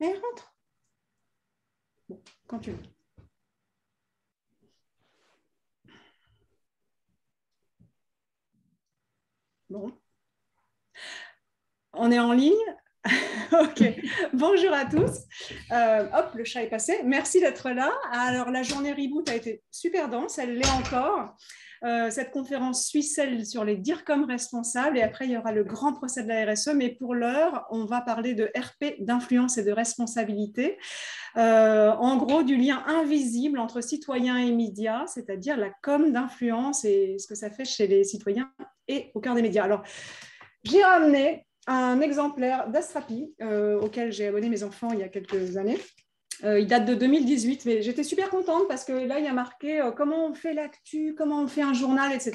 Eh, rentre. Bon, quand tu veux. Bon. On est en ligne. ok. Bonjour à tous. Euh, hop, le chat est passé. Merci d'être là. Alors, la journée Reboot a été super dense. Elle l'est encore. Euh, cette conférence suit celle sur les dire comme responsables et après il y aura le grand procès de la RSE. Mais pour l'heure, on va parler de RP, d'influence et de responsabilité. Euh, en gros, du lien invisible entre citoyens et médias, c'est-à-dire la com d'influence et ce que ça fait chez les citoyens et au cœur des médias. Alors, j'ai ramené un exemplaire d'Astrapi euh, auquel j'ai abonné mes enfants il y a quelques années. Euh, il date de 2018, mais j'étais super contente parce que là, il y a marqué euh, comment on fait l'actu, comment on fait un journal, etc.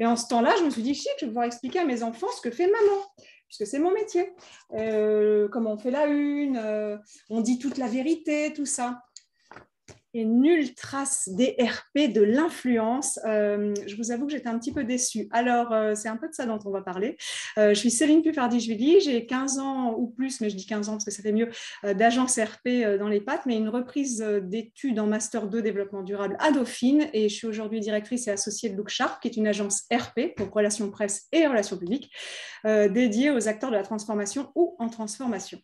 Et en ce temps-là, je me suis dit, chic, je vais pouvoir expliquer à mes enfants ce que fait maman, puisque c'est mon métier. comment on fait la une, on dit toute la vérité, tout ça et nulle trace des RP de l'influence. Euh, je vous avoue que j'étais un petit peu déçue. Alors, euh, c'est un peu de ça dont on va parler. Euh, je suis Céline Pufardi-Julie, j'ai 15 ans ou plus, mais je dis 15 ans parce que ça fait mieux, d'agence RP dans les pattes, mais une reprise d'études en Master 2 développement durable à Dauphine. Et je suis aujourd'hui directrice et associée de Look Sharp, qui est une agence RP, donc relations presse et relations publiques, dédiée aux acteurs de la transformation ou en transformation.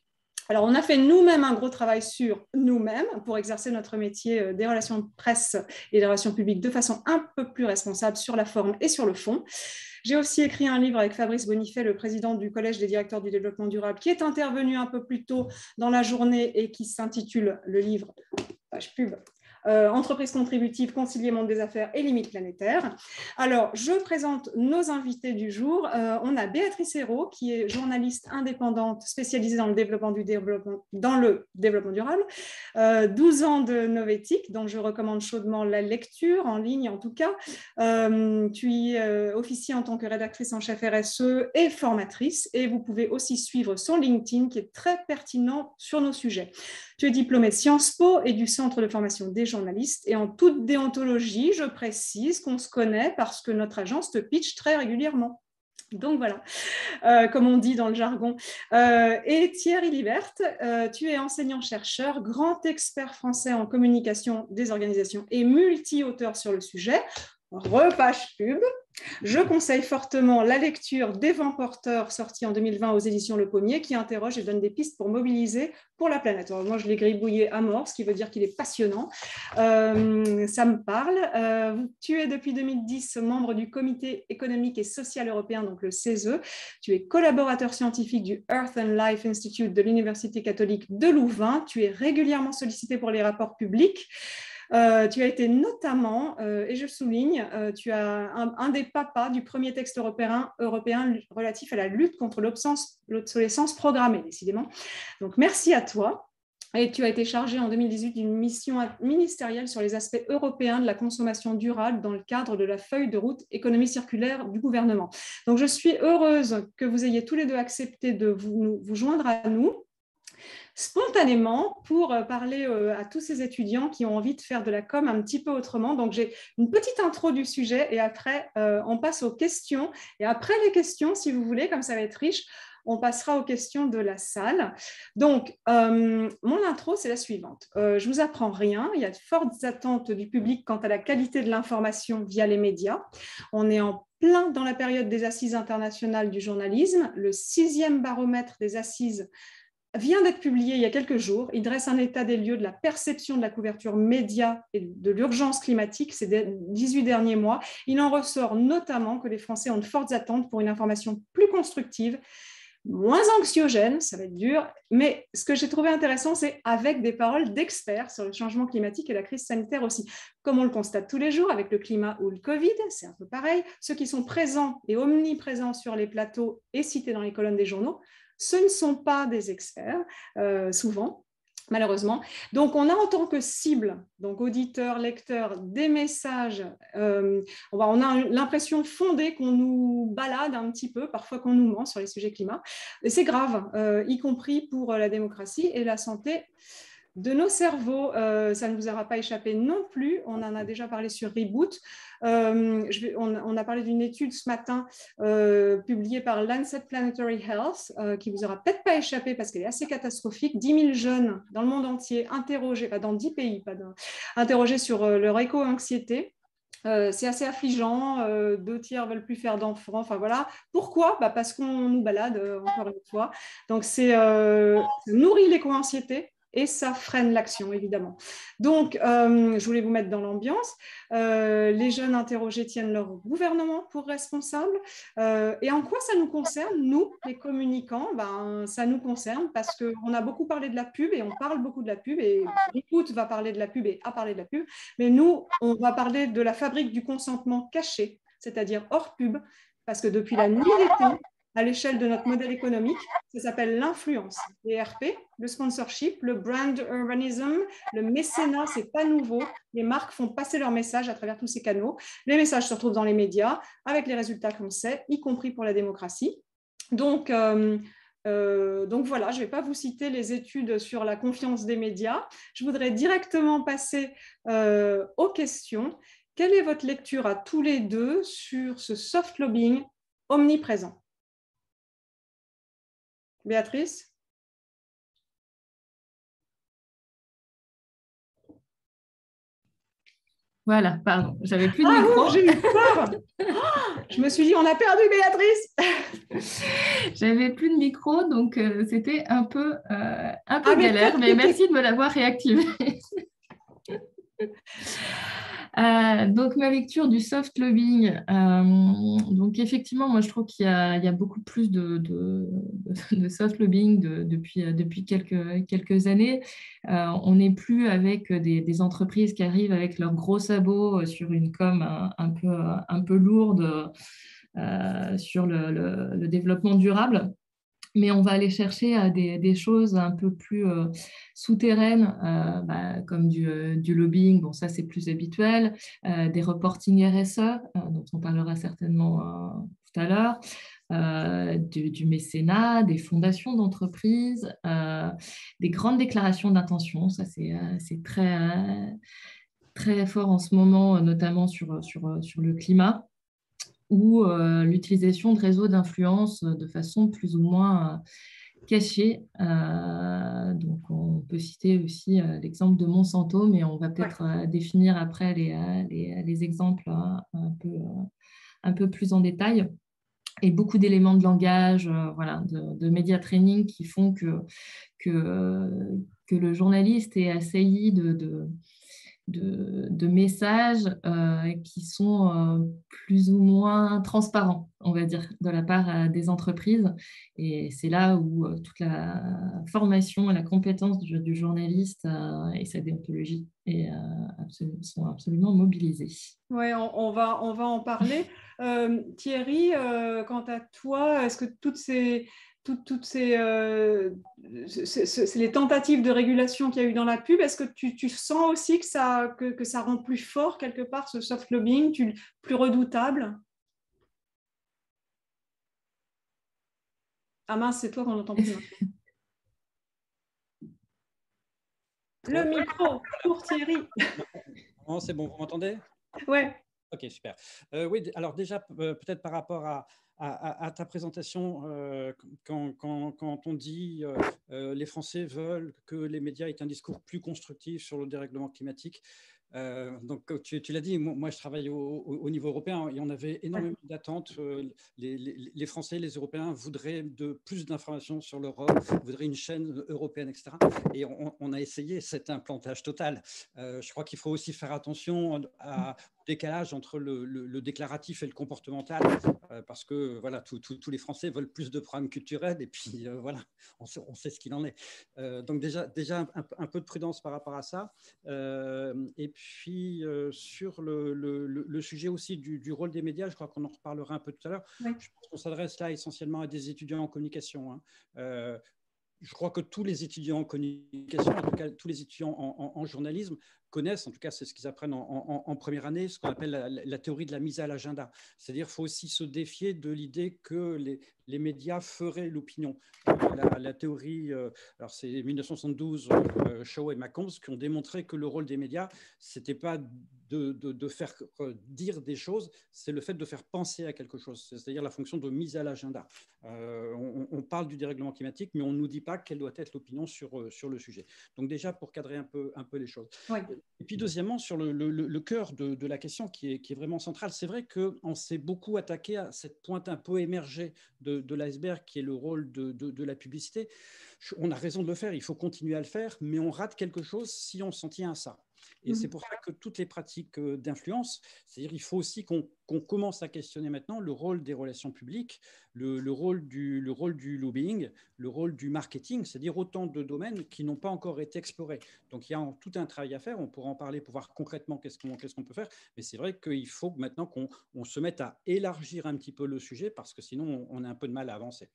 Alors, on a fait nous-mêmes un gros travail sur nous-mêmes pour exercer notre métier euh, des relations de presse et des relations publiques de façon un peu plus responsable sur la forme et sur le fond. J'ai aussi écrit un livre avec Fabrice Bonifay, le président du Collège des directeurs du développement durable, qui est intervenu un peu plus tôt dans la journée et qui s'intitule le livre, page pub, euh, entreprise contributive, concilier monde des affaires et limites planétaires. Alors, je présente nos invités du jour. Euh, on a Béatrice Hérault, qui est journaliste indépendante spécialisée dans le développement, du développement, dans le développement durable. 12 euh, ans de Novétique, dont je recommande chaudement la lecture, en ligne en tout cas. tu y officier en tant que rédactrice en chef RSE et formatrice. Et vous pouvez aussi suivre son LinkedIn, qui est très pertinent sur nos sujets. Tu es diplômé de Sciences Po et du Centre de formation des journalistes. Et en toute déontologie, je précise qu'on se connaît parce que notre agence te pitch très régulièrement. Donc voilà, euh, comme on dit dans le jargon. Euh, et Thierry Liberte, euh, tu es enseignant-chercheur, grand expert français en communication des organisations et multi-auteur sur le sujet. Repage pub. Je conseille fortement la lecture des vents porteurs sortis en 2020 aux éditions Le Pommier qui interroge et donne des pistes pour mobiliser pour la planète. moi, je l'ai gribouillé à mort, ce qui veut dire qu'il est passionnant. Euh, ça me parle. Euh, tu es depuis 2010 membre du Comité économique et social européen, donc le CESE. Tu es collaborateur scientifique du Earth and Life Institute de l'Université catholique de Louvain. Tu es régulièrement sollicité pour les rapports publics. Euh, tu as été notamment, euh, et je souligne, euh, tu as un, des papas du premier texte européen, européen relatif à la lutte contre l'obsolescence programmée, décidément. Donc merci à toi. Et tu as été chargé en 2018 d'une mission ministérielle sur les aspects européens de la consommation durable dans le cadre de la feuille de route économie circulaire du gouvernement. Donc je suis heureuse que vous ayez tous les deux accepté de vous, vous joindre à nous spontanément pour euh, parler euh, à tous ces étudiants qui ont envie de faire de la com un petit peu autrement. Donc, j'ai une petite intro du sujet et après, euh, on passe aux questions. Et après les questions, si vous voulez, comme ça va être riche, on passera aux questions de la salle. Donc, mon intro, c'est la suivante. Euh, je vous apprends rien. Il y a de fortes attentes du public quant à la qualité de l'information via les médias. On est en plein dans la période des assises internationales du journalisme. Le sixième baromètre des assises vient d'être publié il y a quelques jours. Il dresse un état des lieux de la perception de la couverture média et de l'urgence climatique ces 18 derniers mois. Il en ressort notamment que les Français ont de fortes attentes pour une information plus constructive, moins anxiogène, ça va être dur, mais ce que j'ai trouvé intéressant, c'est avec des paroles d'experts sur le changement climatique et la crise sanitaire aussi. Comme on le constate tous les jours avec le climat ou le Covid, c'est un peu pareil. Ceux qui sont présents et omniprésents sur les plateaux et cités dans les colonnes des journaux ce ne sont pas des experts, euh, souvent, malheureusement. Donc, on a en tant que cible, donc auditeur, lecteur, des messages. Euh, on, a l'impression fondée qu'on nous balade un petit peu, parfois qu'on nous ment sur les sujets climat. C'est grave, euh, y compris pour la démocratie et la santé de nos cerveaux. Euh, ça ne vous aura pas échappé non plus. On en a déjà parlé sur Reboot. Euh, on, a parlé d'une étude ce matin euh, publiée par Lancet Planetary Health qui vous aura peut-être pas échappé parce qu'elle est assez catastrophique. 10 000 jeunes dans le monde entier interrogés, pas dans 10 pays, pas interrogés sur leur éco-anxiété. c'est assez affligeant. deux tiers veulent plus faire d'enfants. Enfin voilà. Pourquoi? Bah Parce qu'on nous balade encore une fois. Donc c'est nourrit l'éco-anxiété et ça freine l'action, évidemment. Donc, euh, je voulais vous mettre dans l'ambiance. Euh, les jeunes interrogés tiennent leur gouvernement pour responsable. Euh, et en quoi ça nous concerne, nous, les communicants? Ben, Ça nous concerne parce qu'on a beaucoup parlé de la pub et on parle beaucoup de la pub et l'écoute va parler de la pub et a parlé de la pub. Mais nous, on va parler de la fabrique du consentement caché, c'est-à-dire hors pub, parce que depuis la nuit des temps, à l'échelle de notre modèle économique. Ça s'appelle l'influence. Les RP, le sponsorship, le brand urbanism, le mécénat, c'est pas nouveau. Les marques font passer leurs messages à travers tous ces canaux. Les messages se retrouvent dans les médias avec les résultats qu'on sait, y compris pour la démocratie. Donc, euh, euh, voilà, je ne vais pas vous citer les études sur la confiance des médias. Je voudrais directement passer euh, aux questions. Quelle est votre lecture à tous les deux sur ce soft lobbying omniprésent? Béatrice? Voilà, pardon, j'avais plus de ah, micro. J'ai eu peur. je me suis dit, on a perdu Béatrice. j'avais plus de micro, donc euh, c'était un peu, euh, un peu ah, galère, mais merci de me l'avoir réactivé. Euh, donc, ma lecture du soft lobbying. Euh, donc, effectivement, moi, je trouve qu'il y, a beaucoup plus de, soft lobbying depuis, depuis quelques, années. Euh, on n'est plus avec des, entreprises qui arrivent avec leurs gros sabots sur une com un peu lourde sur le, développement durable mais on va aller chercher euh, des, choses un peu plus euh, souterraines, euh, bah, comme du, lobbying, bon ça c'est plus habituel, des reporting RSE, dont on parlera certainement tout à l'heure, du, mécénat, des fondations d'entreprises, des grandes déclarations d'intention, ça c'est très, très fort en ce moment, notamment sur, sur, sur le climat ou euh, l'utilisation de réseaux d'influence de façon plus ou moins euh, cachée. Euh, donc, on peut citer aussi l'exemple de Monsanto, mais on va peut-être définir après les, les, exemples un, peu, un peu plus en détail. Et beaucoup d'éléments de langage, voilà, de, média training qui font que, que, que le journaliste est assailli de de, messages euh, qui sont euh, plus ou moins transparents, on va dire, de la part euh, des entreprises. Et c'est là où toute la formation et la compétence du, journaliste et sa déontologie sont absolument mobilisées. Oui, on, va, on va en parler. Thierry, quant à toi, est-ce que toutes ces toutes, ces, euh, les tentatives de régulation qu'il y a eu dans la pub, est-ce que tu, sens aussi que ça, que, ça rend plus fort quelque part ce soft lobbying, plus redoutable? Ah mince, c'est toi qu'on entend plus. Le micro pour Thierry. c'est bon, vous m'entendez? Ouais. Ok, super. Euh, oui, alors déjà, euh, peut-être par rapport à, à, ta présentation, euh, quand, on dit euh, euh, les Français veulent que les médias aient un discours plus constructif sur le dérèglement climatique, euh, donc, tu, l'as dit, moi, je travaille au, niveau européen et on avait énormément d'attentes. Les, Français, les Européens voudraient de plus d'informations sur l'Europe, voudraient une chaîne européenne, etc. Et on, a essayé, c'est un plantage total. Euh, je crois qu'il faut aussi faire attention à, décalage entre le, déclaratif et le comportemental, parce que voilà, tous les Français veulent plus de programmes culturels et puis voilà, on sait, on sait, ce qu'il en est. donc déjà, déjà un, peu de prudence par rapport à ça. et puis, euh, sur le, sujet aussi du, rôle des médias, je crois qu'on en reparlera un peu tout à l'heure. Je pense qu'on s'adresse là essentiellement à des étudiants en communication. Hein. Euh, je crois que tous les étudiants en communication, en tout cas tous les étudiants en, journalisme, connaissent, en tout cas c'est ce qu'ils apprennent en, première année, ce qu'on appelle la, théorie de la mise à l'agenda. C'est-à-dire qu'il faut aussi se défier de l'idée que les, les, médias feraient l'opinion. La, théorie, euh, alors c'est 1972, euh, Shaw et McCombs qui ont démontré que le rôle des médias, c'était pas de, de, faire euh, dire des choses, c'est le fait de faire penser à quelque chose, c'est-à-dire la fonction de mise à l'agenda. on, on, parle du dérèglement climatique, mais on ne nous dit pas quelle doit être l'opinion sur, sur le sujet. Donc déjà, pour cadrer un peu, un peu les choses. Et puis deuxièmement, sur le, le, cœur de, de, la question qui est, qui est vraiment centrale, c'est vrai qu'on s'est beaucoup attaqué à cette pointe un peu émergée de, de l'iceberg qui est le rôle de, de, la publicité. On a raison de le faire, il faut continuer à le faire, mais on rate quelque chose si on s'en tient à ça. Et c'est mmh. pour ça que toutes les pratiques euh, d'influence, c'est-à-dire il faut aussi qu'on commence à questionner maintenant le rôle des relations publiques, le, rôle, du, le rôle du lobbying, le rôle du marketing, c'est-à-dire autant de domaines qui n'ont pas encore été explorés. Donc il y a tout un travail à faire, on pourra en parler pour voir concrètement qu'est-ce qu'on qu'est-ce qu'on peut faire, mais c'est vrai qu'il faut maintenant qu'on se mette à élargir un petit peu le sujet parce que sinon on a un peu de mal à avancer.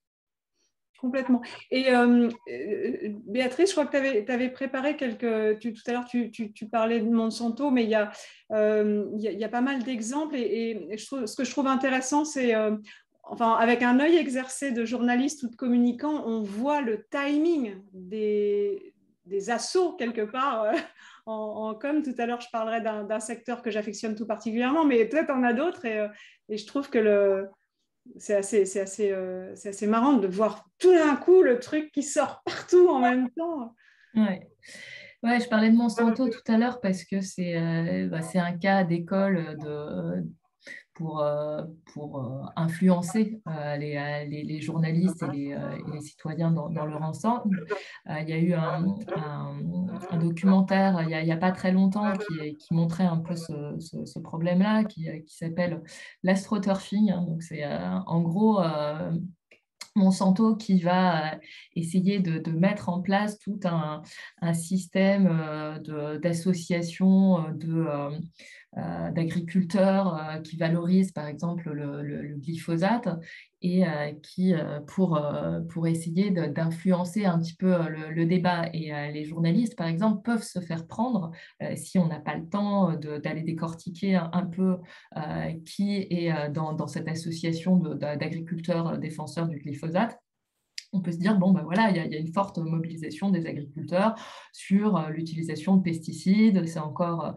Complètement. Et euh, euh, Béatrice, je crois que tu avais, préparé quelques. tout à l'heure, tu, parlais de Monsanto, mais il y a, euh, pas mal d'exemples. Et, ce que je trouve intéressant, c'est. enfin, avec un œil exercé de journaliste ou de communicant, on voit le timing des, assauts quelque part. En, en. Tout à l'heure, je parlerai d'un secteur que j'affectionne tout particulièrement, mais peut-être en a d'autres. Et, je trouve que le, c'est assez, c'est assez, euh, c'est assez marrant de voir tout d'un coup le truc qui sort partout en même temps. Ouais. Ouais, je parlais de Monsanto tout à l'heure parce que c'est euh, bah, un cas d'école de, pour, euh, pour euh, influencer euh, les, les, journalistes et les, citoyens dans, leur ensemble. il y a eu un, documentaire il n'y a, pas très longtemps qui, montrait un peu ce, problème-là, qui, s'appelle l'astroturfing. Hein. Donc, c'est en gros Monsanto qui va essayer de, mettre en place tout un, un système d'association de, d'agriculteurs euh, qui valorisent par exemple le, glyphosate et euh, qui, pour, pour essayer d'influencer un petit peu le, débat. Et les journalistes, par exemple, peuvent se faire prendre, si on n'a pas le temps d'aller décortiquer un, peu qui est dans cette association d'agriculteurs défenseurs du glyphosate, on peut se dire, bon, ben voilà, il y, a une forte mobilisation des agriculteurs sur euh, l'utilisation de pesticides, c'est encore,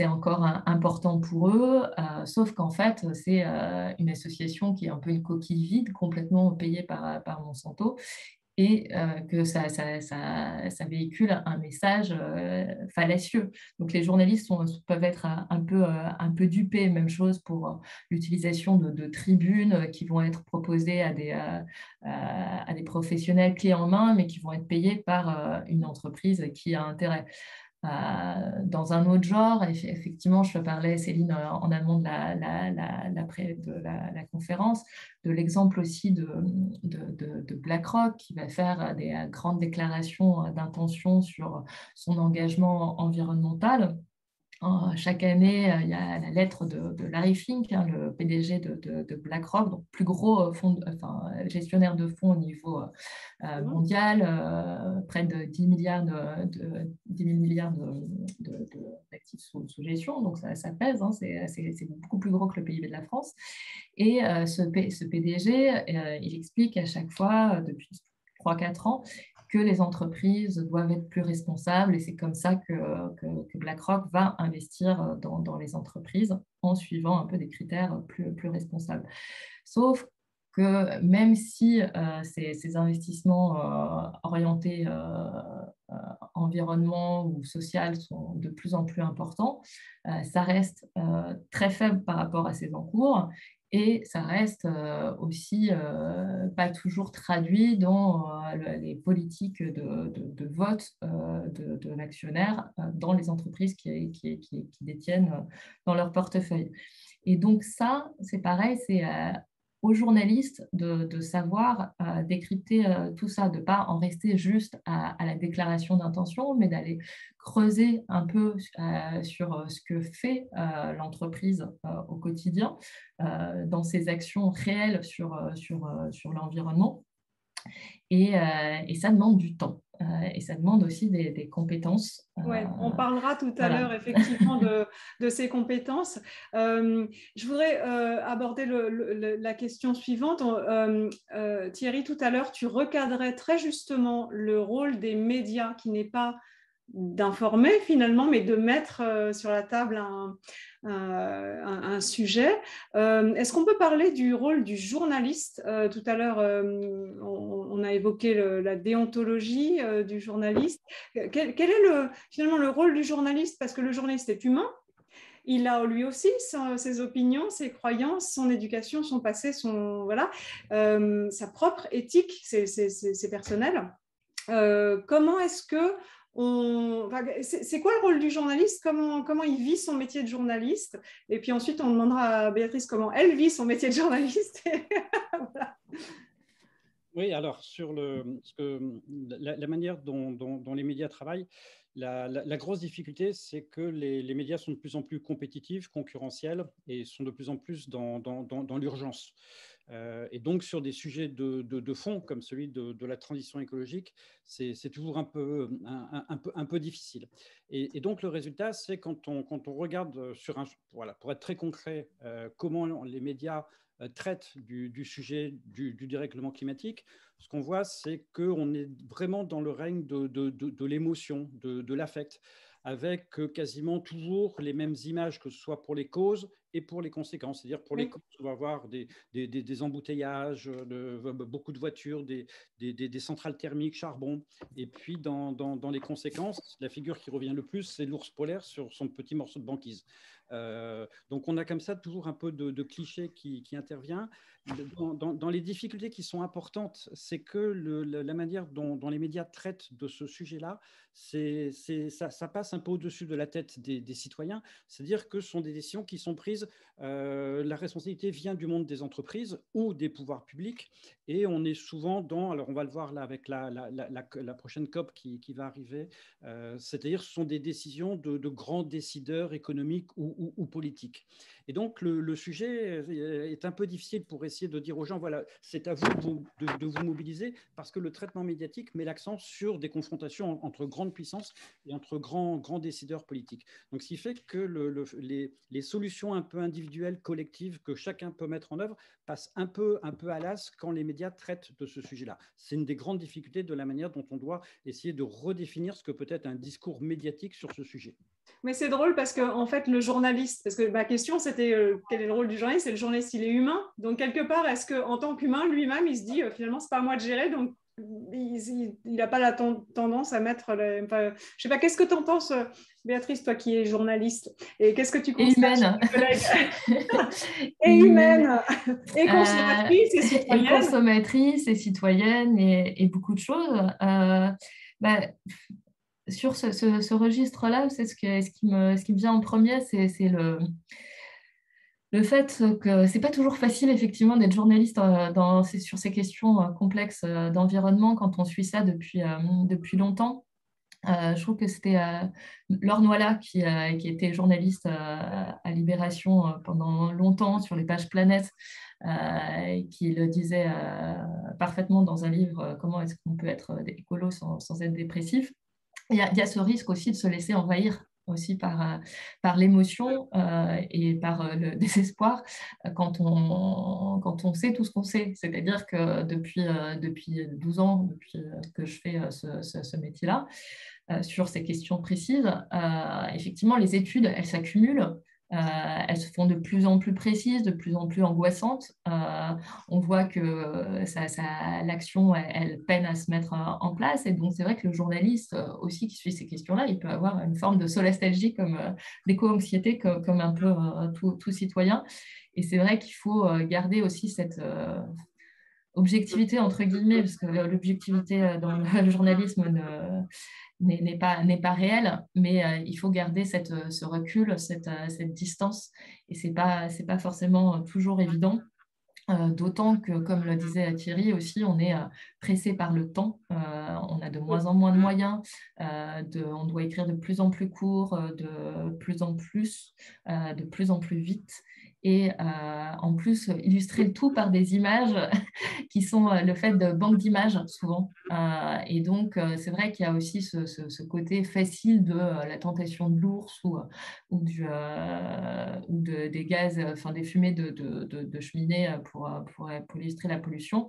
euh, encore important pour eux, euh, sauf qu'en fait, c'est une association qui est un peu une coquille vide, complètement payée par Monsanto, et euh, que ça, ça, ça, véhicule un message euh, fallacieux. Donc les journalistes peuvent être un, peu, euh, un peu dupés. Même chose pour l'utilisation de, tribunes qui vont être proposées à des, à des professionnels clés en main, mais qui vont être payés par une entreprise qui a intérêt. Euh, dans un autre genre, effectivement, je parlais, Céline, euh, en amont de la, la, conférence, de l'exemple aussi de, BlackRock qui va faire des grandes déclarations d'intention sur son engagement environnemental chaque année, euh, il y a la lettre de, Larry Fink, hein, le PDG de, BlackRock, donc plus gros euh, enfin, gestionnaire de fonds au niveau euh, mmh. mondial, près de 10 milliards de, 10 000 milliards d'actifs sous, gestion, donc ça, ça pèse, hein, c'est beaucoup plus gros que le PIB de la France. Et ce, ce, PDG, il explique à chaque fois, depuis 3-4 ans, que les entreprises doivent être plus responsables et c'est comme ça que, BlackRock va investir dans, les entreprises en suivant un peu des critères plus, responsables. Sauf que même si euh, ces, investissements euh, orientés euh, environnement ou social sont de plus en plus importants, ça reste très faible par rapport à ces encours et ça reste euh, aussi euh, pas toujours traduit dans euh, les politiques de, vote de, l'actionnaire dans les entreprises qui, qui, qui, détiennent dans leur portefeuille. Et donc ça, c'est pareil, c'est journalistes de, savoir euh, décrypter euh, tout ça, de ne pas en rester juste à, la déclaration d'intention, mais d'aller creuser un peu euh, sur ce que fait l'entreprise au quotidien, dans ses actions réelles sur l'environnement Et, et, ça demande du temps. et ça demande aussi des, compétences. Ouais, on parlera tout à l'heure effectivement de, de, ces compétences. je voudrais aborder le, la question suivante. Thierry, tout à l'heure, tu recadrais très justement le rôle des médias qui n'est pas d'informer finalement, mais de mettre euh, sur la table un, un, sujet. Euh, est-ce qu'on peut parler du rôle du journaliste euh, Tout à l'heure, on, a évoqué la déontologie du journaliste. Quel, est le, finalement le rôle du journaliste? Parce que le journaliste est humain. Il a lui aussi ses opinions, ses croyances, son éducation, son passé, son voilà, sa propre éthique, c'est personnel. comment est-ce que c'est quoi le rôle du journaliste? Comment, comment il vit son métier de journaliste? Et puis ensuite, on demandera à Béatrice comment elle vit son métier de journaliste. Oui, alors sur le, la, manière dont, les médias travaillent, la, grosse difficulté, c'est que les, médias sont de plus en plus compétitifs, concurrentiels et sont de plus en plus dans, dans l'urgence. Euh, et donc, sur des sujets de, fond, comme celui de, la transition écologique, c'est toujours un peu, difficile. Et, donc, le résultat, c'est quand on, regarde pour être très concret, euh, comment les médias euh, traitent du, sujet du, dérèglement climatique, ce qu'on voit, c'est qu'on est vraiment dans le règne de, l'émotion, de, l'affect avec quasiment toujours les mêmes images, que ce soit pour les causes et pour les conséquences. C'est-à-dire pour les causes, on va avoir des, des, embouteillages, de, beaucoup de voitures, des, des, centrales thermiques, charbon. Et puis dans, dans, les conséquences, la figure qui revient le plus, c'est l'ours polaire sur son petit morceau de banquise. Euh, donc on a comme ça toujours un peu de, cliché qui, intervient. Dans, les difficultés qui sont importantes, c'est que la manière dont, les médias traitent de ce sujet-là, ça, passe un peu au-dessus de la tête des, citoyens. C'est-à-dire que ce sont des décisions qui sont prises, euh, la responsabilité vient du monde des entreprises ou des pouvoirs publics, et on est souvent dans, alors on va le voir là avec la, prochaine COP qui, qui va arriver, euh, c'est-à-dire ce sont des décisions de, de grands décideurs économiques ou ou, politique. Et donc, le, sujet est un peu difficile pour essayer de dire aux gens, voilà, c'est à vous de, vous mobiliser, parce que le traitement médiatique met l'accent sur des confrontations entre grandes puissances et entre grands, grands décideurs politiques. Donc, ce qui fait que le, les, les, solutions un peu individuelles, collectives, que chacun peut mettre en œuvre, passent un peu, un peu à l'as quand les médias traitent de ce sujet-là. C'est une des grandes difficultés de la manière dont on doit essayer de redéfinir ce que peut être un discours médiatique sur ce sujet. Mais c'est drôle parce que en fait, le journaliste, parce que ma question c'était euh, quel est le rôle du journaliste? Et le journaliste, il est humain. Donc quelque part, est-ce qu'en tant qu'humain, lui-même, il se dit euh, finalement, c'est pas à moi de gérer, donc il n'a pas la tendance à mettre. Je Enfin, je sais pas, qu'est-ce que tu en penses, Béatrice, toi qui es journaliste? Et qu'est-ce que tu constates Et humaine. et consommatrice et citoyenne. Et consommatrice et citoyenne et, beaucoup de choses. Euh, bah, sur ce, registre-là, c'est ce, qui me, vient en premier, c'est le, fait que c'est pas toujours facile effectivement d'être journaliste euh, sur ces questions euh, complexes euh, d'environnement quand on suit ça depuis, depuis longtemps. je trouve que c'était Laure Noila qui, était journaliste à Libération pendant longtemps sur les pages Planète, qui le disait parfaitement dans un livre Comment est-ce qu'on peut être écolo sans être dépressif? Il y, a, ce risque aussi de se laisser envahir aussi par, euh, par l'émotion euh, et par euh, le désespoir quand on, quand on sait tout ce qu'on sait. C'est-à-dire que depuis, depuis 12 ans, depuis que je fais ce, ce métier-là, sur ces questions précises, effectivement, les études, elles s'accumulent. Euh, elles se font de plus en plus précises, de plus en plus angoissantes. Euh, on voit que ça, l'action, elle, peine à se mettre en place. Et donc, c'est vrai que le journaliste aussi qui suit ces questions-là, il peut avoir une forme de solastalgie, comme d'éco-anxiété, comme, un peu tout, citoyen. Et c'est vrai qu'il faut garder aussi cette objectivité, entre guillemets, parce que l'objectivité dans le journalisme ne n'est pas, pas réel, mais euh, il faut garder euh, ce recul, cette, euh, distance, et ce n'est pas, forcément toujours évident. D'autant que, comme le disait Thierry aussi, on est pressé par le temps, on a de moins en moins de moyens, on doit écrire de plus en plus court, de plus en plus, de plus en plus vite. Et en plus illustrer le tout par des images qui sont le fait de banques d'images souvent. et donc, c'est vrai qu'il y a aussi ce, côté facile de la tentation de l'ours ou, des gaz, enfin des fumées de, cheminée pour illustrer la pollution.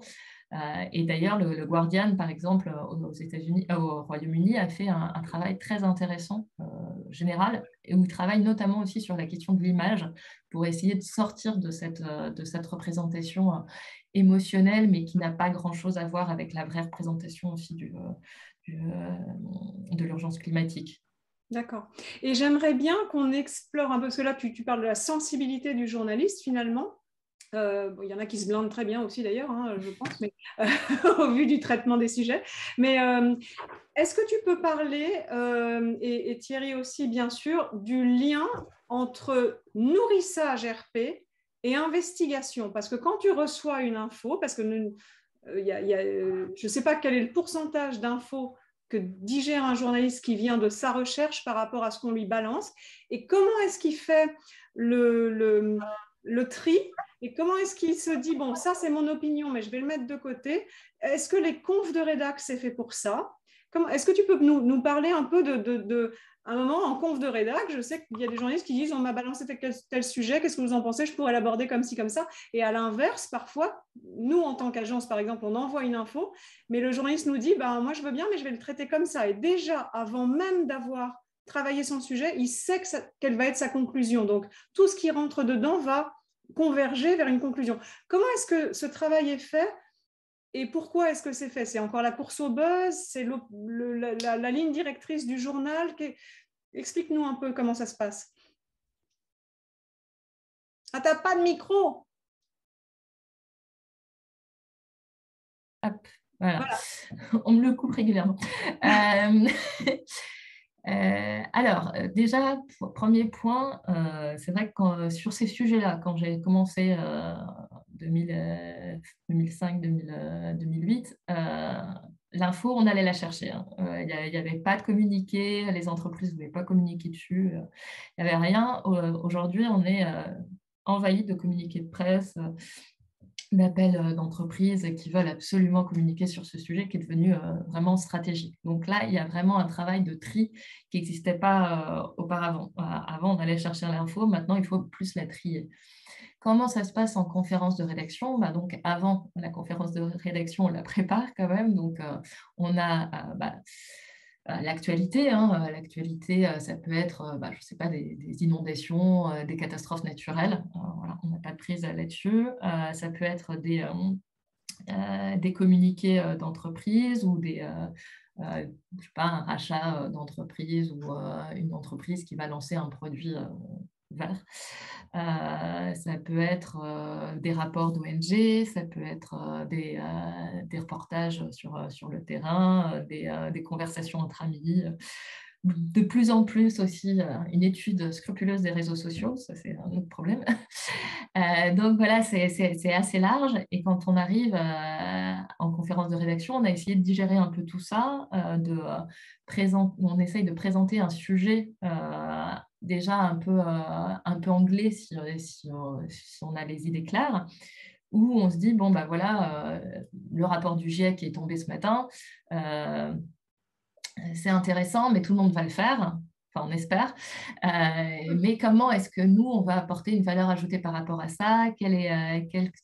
Euh, et d'ailleurs, le, Guardian, par exemple, États-Unis, euh, au Royaume-Uni, a fait un, travail très intéressant euh, général, où il travaille notamment aussi sur la question de l'image pour essayer de sortir de cette, représentation émotionnelle, mais qui n'a pas grand-chose à voir avec la vraie représentation aussi de l'urgence climatique. D'accord. Et j'aimerais bien qu'on explore un peu, là, tu, tu, parles de la sensibilité du journaliste finalement. Euh, il y en a qui se blindent très bien aussi d'ailleurs, hein, je pense, euh, au vu du traitement des sujets. Mais euh, est-ce que tu peux parler, et, Thierry aussi bien sûr, du lien entre nourrissage RP et investigation? Parce que quand tu reçois une info, parce que je ne sais pas quel est le pourcentage d'infos que digère un journaliste qui vient de sa recherche par rapport à ce qu'on lui balance, et comment est-ce qu'il fait le, le, le tri et comment est-ce qu'il se dit, bon, ça c'est mon opinion, mais je vais le mettre de côté Est-ce que les confs de rédac, c'est fait pour ça? Est-ce que tu peux nous, nous parler un peu de, de, un moment en conf de rédac? Je sais qu'il y a des journalistes qui disent, on m'a balancé tel, tel sujet, qu'est-ce que vous en pensez? Je pourrais l'aborder comme ci, comme ça. Et à l'inverse, parfois, nous, en tant qu'agence, par exemple, on envoie une info, mais le journaliste nous dit, ben, moi je veux bien, mais je vais le traiter comme ça. Et déjà, avant même d'avoir travaillé son sujet, il sait quelle va être sa conclusion. Donc, tout ce qui rentre dedans va converger vers une conclusion. Comment est-ce que ce travail est fait et pourquoi est-ce que c'est fait? C'est encore la course au buzz? C'est la, ligne directrice du journal Explique-nous un peu comment ça se passe. Ah, t'as pas de micro? On me le coupe régulièrement. Euh, euh, alors, euh, déjà, premier point, euh, c'est vrai que sur ces sujets-là, quand j'ai commencé 2005-2008, l'info, on allait la chercher. Hein. Il n'y avait pas de communiqué, les entreprises ne voulaient pas communiquer dessus, il n'y avait rien. Aujourd'hui, on est envahi de communiqués de presse d'appels euh, d'entreprises qui veulent absolument communiquer sur ce sujet qui est devenu euh, vraiment stratégique. Donc là, il y a vraiment un travail de tri qui n'existait pas euh, auparavant. Avant, on allait chercher l'info, maintenant, il faut plus la trier. Comment ça se passe en conférence de rédaction? Bah, donc, Avant la conférence de rédaction, on la prépare quand même. Donc, on a bah, l'actualité. Hein, euh, l'actualité, euh, ça peut être, bah, je sais pas, des, inondations, des catastrophes naturelles. on n'a pas de prise là-dessus. ça peut être des, des communiqués d'entreprise ou des, je sais pas, un rachat d'entreprise ou une entreprise qui va lancer un produit Euh, ça peut être euh, des rapports d'ONG, ça peut être euh, des, des, reportages sur, sur le terrain, des, des conversations entre amis de plus en plus aussi une étude scrupuleuse des réseaux sociaux, ça c'est un autre problème. donc voilà, c'est assez large. Et quand on arrive en conférence de rédaction, on a essayé de digérer un peu tout ça, de, on essaye de présenter un sujet déjà un peu, euh, un peu anglais si, si, on a les idées claires, où on se dit, bon, ben voilà, euh, le rapport du GIEC est tombé ce matin, euh, c'est intéressant, mais tout le monde va le faire on espère. Euh, mais comment est-ce que nous, on va apporter une valeur ajoutée par rapport à ça? Euh,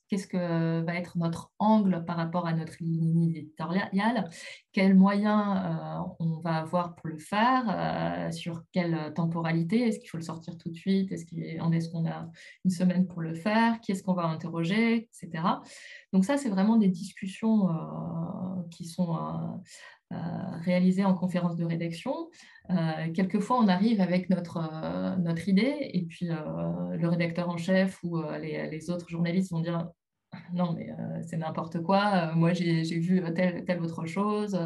Qu'est-ce que va être notre angle par rapport à notre ligne éditoriale? Quels moyens euh, avoir pour le faire Sur quelle temporalité Est-ce qu'il faut le sortir tout de suite Est-ce qu'on a une semaine pour le faire Qui est-ce qu'on va interroger Etc. Donc ça, c'est vraiment des discussions qui sont euh, réalisé en conférence de rédaction. Euh, quelquefois, on arrive avec notre, euh, notre idée et puis le rédacteur en chef ou les, autres journalistes vont dire non, mais c'est n'importe quoi. moi, j'ai vu telle, telle autre chose,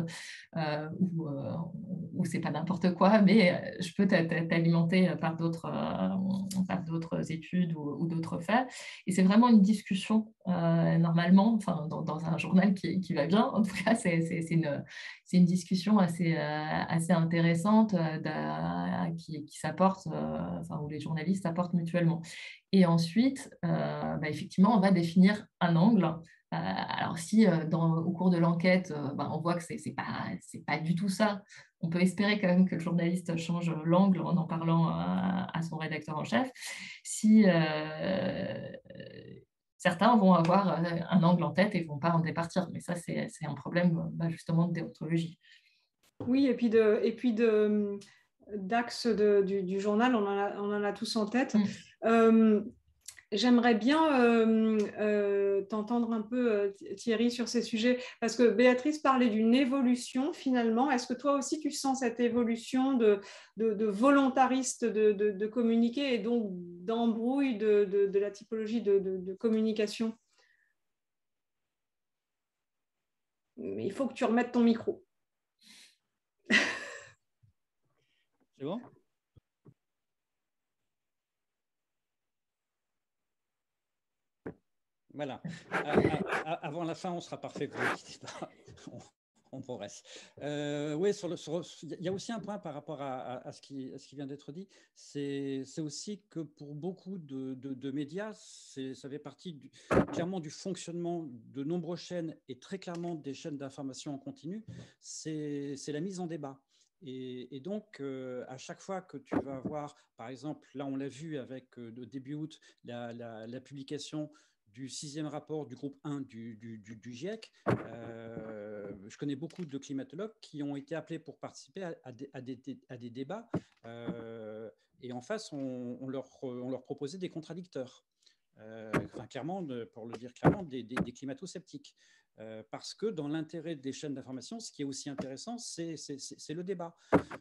ou, c'est pas n'importe quoi, mais je peux t'alimenter par d'autres études ou, d'autres faits. Et c'est vraiment une discussion, normalement, enfin, dans, un journal qui, va bien. En tout cas, c'est une, une, discussion assez, assez intéressante qui, qui s'apporte, enfin, où les journalistes apportent mutuellement. Et ensuite, bah, effectivement, on va définir un angle euh, alors si euh, au cours de l'enquête, euh, ben, on voit que ce n'est pas, pas du tout ça, on peut espérer quand même que le journaliste change l'angle en en parlant à, son rédacteur en chef. Si certains vont avoir un angle en tête et ne vont pas en départir, mais ça c'est un problème bah, justement de déontologie. Oui, et puis de, et puis de d'axe du, du, journal, on en, a, on en, a, tous en tête. Mmh. J'aimerais bien euh, euh, t'entendre un peu, euh, Thierry, sur ces sujets, parce que Béatrice parlait d'une évolution finalement. Est-ce que toi aussi tu sens cette évolution de, volontariste de, communiquer et donc d'embrouille de, la typologie de, communication? Il faut que tu remettes ton micro. C'est bon? Voilà. avant la fin, on sera parfait. on, on progresse. Euh, oui, sur le, il y a aussi un point par rapport à, ce, qui, ce, qui, vient d'être dit. C'est aussi que pour beaucoup de, médias, ça fait partie clairement du fonctionnement de nombreuses chaînes et très clairement des chaînes d'information en continu. C'est la mise en débat. Et, donc, euh, à chaque fois que tu vas voir, par exemple, là on l'a vu avec le euh, début août, la, la publication du sixième rapport du groupe 1 du, du, GIEC. Euh, je connais beaucoup de climatologues qui ont été appelés pour participer à, des, à, des, débats euh, et en face, on, leur, on leur proposait des contradicteurs. Euh, enfin, clairement, pour le dire clairement, des, des climato-sceptiques. Euh, parce que dans l'intérêt des chaînes d'information, ce qui est aussi intéressant, c'est le débat.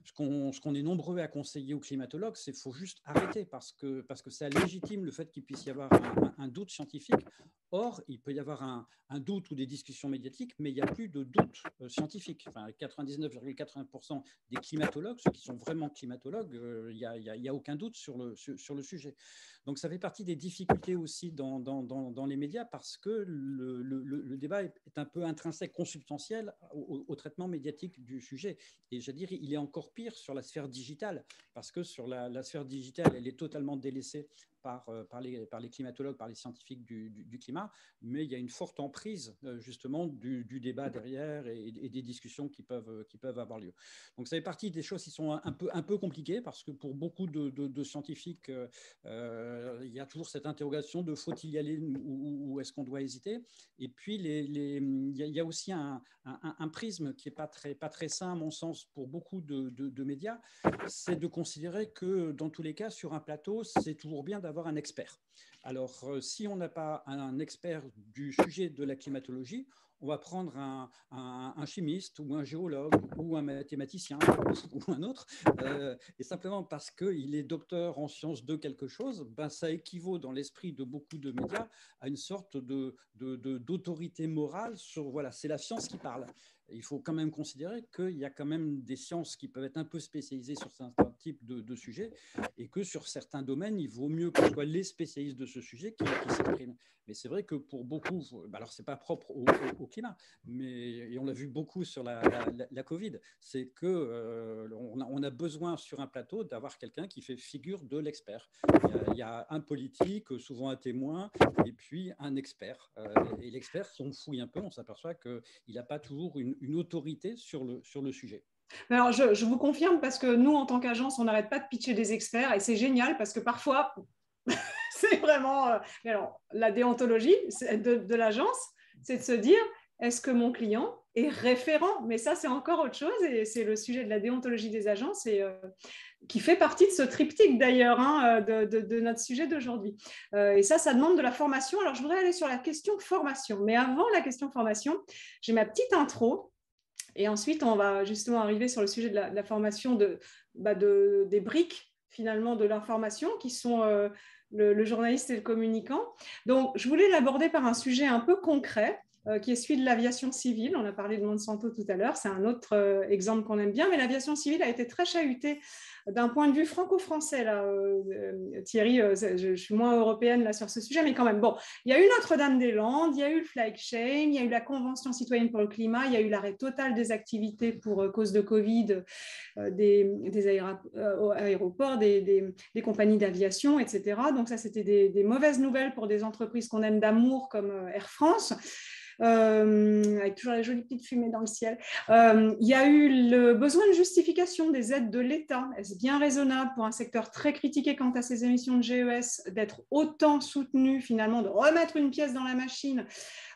Ce qu'on est nombreux à conseiller aux climatologues, c'est qu'il faut juste arrêter, parce que, parce que ça légitime le fait qu'il puisse y avoir un, doute scientifique. Or, il peut y avoir un, doute ou des discussions médiatiques, mais il n'y a plus de doute euh, scientifique. Enfin, 99,80% des climatologues, ceux qui sont vraiment climatologues, euh, il n'y a, aucun doute sur le, sujet. Donc, ça fait partie des difficultés aussi dans, les médias, parce que le, débat est un peu intrinsèque, consubstantiel au, traitement médiatique du sujet. Et je dire, il est encore pire sur la sphère digitale, parce que sur la sphère digitale, elle est totalement délaissée par, euh, par, les, climatologues, par les scientifiques du, climat, mais il y a une forte emprise euh, justement du, débat derrière et, des discussions qui peuvent, euh, qui peuvent avoir lieu. Donc ça fait partie des choses qui sont un peu, compliquées parce que pour beaucoup de, scientifiques, il y a toujours cette interrogation de faut-il y aller ou, est-ce qu'on doit hésiter? Et puis il, y a, aussi un, prisme qui n'est pas très, sain à mon sens pour beaucoup de médias, c'est de considérer que dans tous les cas, sur un plateau, c'est toujours bien d'avoir un expert. Alors, euh, si on n'a pas un expert du sujet de la climatologie, on va prendre un, chimiste ou un géologue ou un mathématicien ou un autre, euh, et simplement parce qu'il est docteur en sciences de quelque chose, ben ça équivaut dans l'esprit de beaucoup de médias à une sorte de, d'autorité morale sur, voilà, c'est la science qui parle il faut quand même considérer qu'il y a quand même des sciences qui peuvent être un peu spécialisées sur certains types de, sujets et que sur certains domaines, il vaut mieux ce soit les spécialistes de ce sujet qui, s'expriment. Mais c'est vrai que pour beaucoup, bah alors c'est pas propre au, climat, mais et on l'a vu beaucoup sur la, la, Covid, c'est que euh, on, a, besoin sur un plateau d'avoir quelqu'un qui fait figure de l'expert. Il, y a un politique, souvent un témoin, et puis un expert. Euh, et l'expert, si on fouille un peu, on s'aperçoit qu'il n'a pas toujours une une, autorité sur le, sujet. Alors, je, vous confirme parce que nous, en tant qu'agence, on n'arrête pas de pitcher des experts et c'est génial parce que parfois, c'est vraiment euh, alors, la déontologie de, de l'agence, c'est de se dire est-ce que mon client est référent Mais ça, c'est encore autre chose et c'est le sujet de la déontologie des agences et euh, qui fait partie de ce triptyque d'ailleurs hein, de, de, notre sujet d'aujourd'hui. Euh, et ça, ça demande de la formation. Alors, je voudrais aller sur la question formation. Mais avant la question formation, j'ai ma petite intro. Et ensuite, on va justement arriver sur le sujet de la, formation bah de, des briques finalement de l'information qui sont euh, le, journaliste et le communicant. Donc, je voulais l'aborder par un sujet un peu concret euh, qui est celui de l'aviation civile. On a parlé de Monsanto tout à l'heure, c'est un autre euh, exemple qu'on aime bien, mais l'aviation civile a été très chahutée d'un point de vue franco-français, là, Thierry, je, suis moins européenne là, sur ce sujet, mais quand même, bon, il y a eu Notre-Dame-des-Landes, il y a eu le flag shame, il y a eu la Convention citoyenne pour le climat, il y a eu l'arrêt total des activités pour cause de Covid des, aéroports, des, compagnies d'aviation, etc. Donc ça, c'était des mauvaises nouvelles pour des entreprises qu'on aime d'amour comme Air France. Euh, avec toujours la jolie petite fumée dans le ciel. Euh, il y a eu le besoin de justification des aides de l'État. Est-ce bien raisonnable pour un secteur très critiqué quant à ses émissions de GES d'être autant soutenu finalement, de remettre une pièce dans la machine?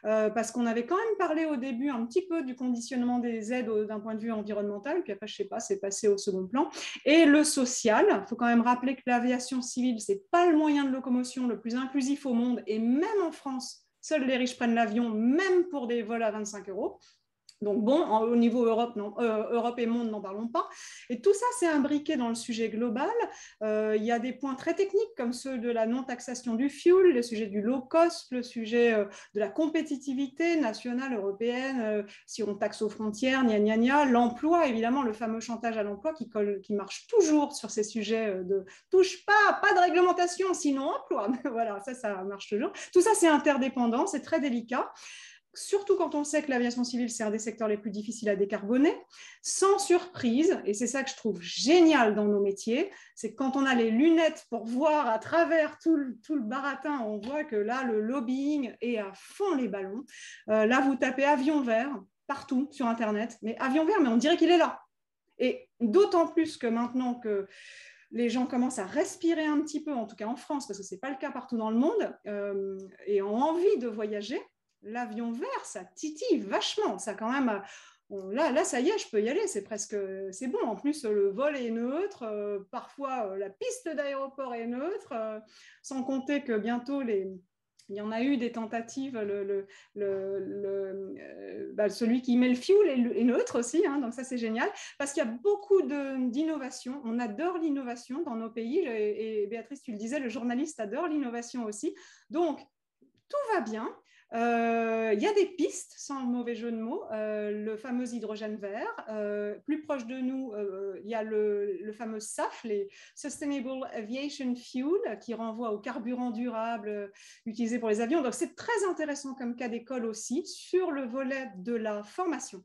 Euh, parce qu'on avait quand même parlé au début un petit peu du conditionnement des aides d'un point de vue environnemental, puis après, je sais pas, c'est passé au second plan. Et le social, il faut quand même rappeler que l'aviation civile, c'est pas le moyen de locomotion le plus inclusif au monde, et même en France, Seuls les riches prennent l'avion, même pour des vols à 25 euros. Donc bon, au niveau Europe, euh, Europe et monde, n'en parlons pas. Et tout ça, c'est imbriqué dans le sujet global. Euh, il y a des points très techniques comme ceux de la non-taxation du fuel, le sujet du low cost, le sujet euh, de la compétitivité nationale, européenne, si on taxe aux frontières, gna gna gna, l'emploi, évidemment, le fameux chantage à l'emploi qui, qui marche toujours sur ces sujets de touche pas, pas de réglementation, sinon emploi. voilà, ça, ça marche toujours. Tout ça, c'est interdépendant, c'est très délicat surtout quand on sait que l'aviation civile, c'est un des secteurs les plus difficiles à décarboner, sans surprise, et c'est ça que je trouve génial dans nos métiers, c'est quand on a les lunettes pour voir à travers tout le, baratin, on voit que là, le lobbying est à fond les ballons. Euh, là, vous tapez avion vert partout sur Internet, mais avion vert, mais on dirait qu'il est là. Et d'autant plus que maintenant que les gens commencent à respirer un petit peu, en tout cas en France, parce que ce n'est pas le cas partout dans le monde, euh, et ont envie de voyager, l'avion vert, ça titille vachement. Ça quand même. là, là, ça y est, je peux y aller. C'est presque, c'est bon. En plus, le vol est neutre. Euh, parfois, euh, la piste d'aéroport est neutre. Euh, sans compter que bientôt il y en a eu des tentatives. Bah, celui qui met le fuel est, neutre aussi, hein, donc ça c'est génial. Parce qu'il y a beaucoup d'innovation. On adore l'innovation dans nos pays. Et, et Béatrice, tu le disais, le journaliste adore l'innovation aussi. Donc, tout va bien. Euh, il y a des pistes, sans mauvais jeu de mots, euh, le fameux hydrogène vert. Euh, plus proche de nous, il y a le, fameux SAF, les Sustainable Aviation Fuel, qui renvoie au carburant durable utilisé pour les avions. Donc c'est très intéressant comme cas d'école aussi sur le volet de la formation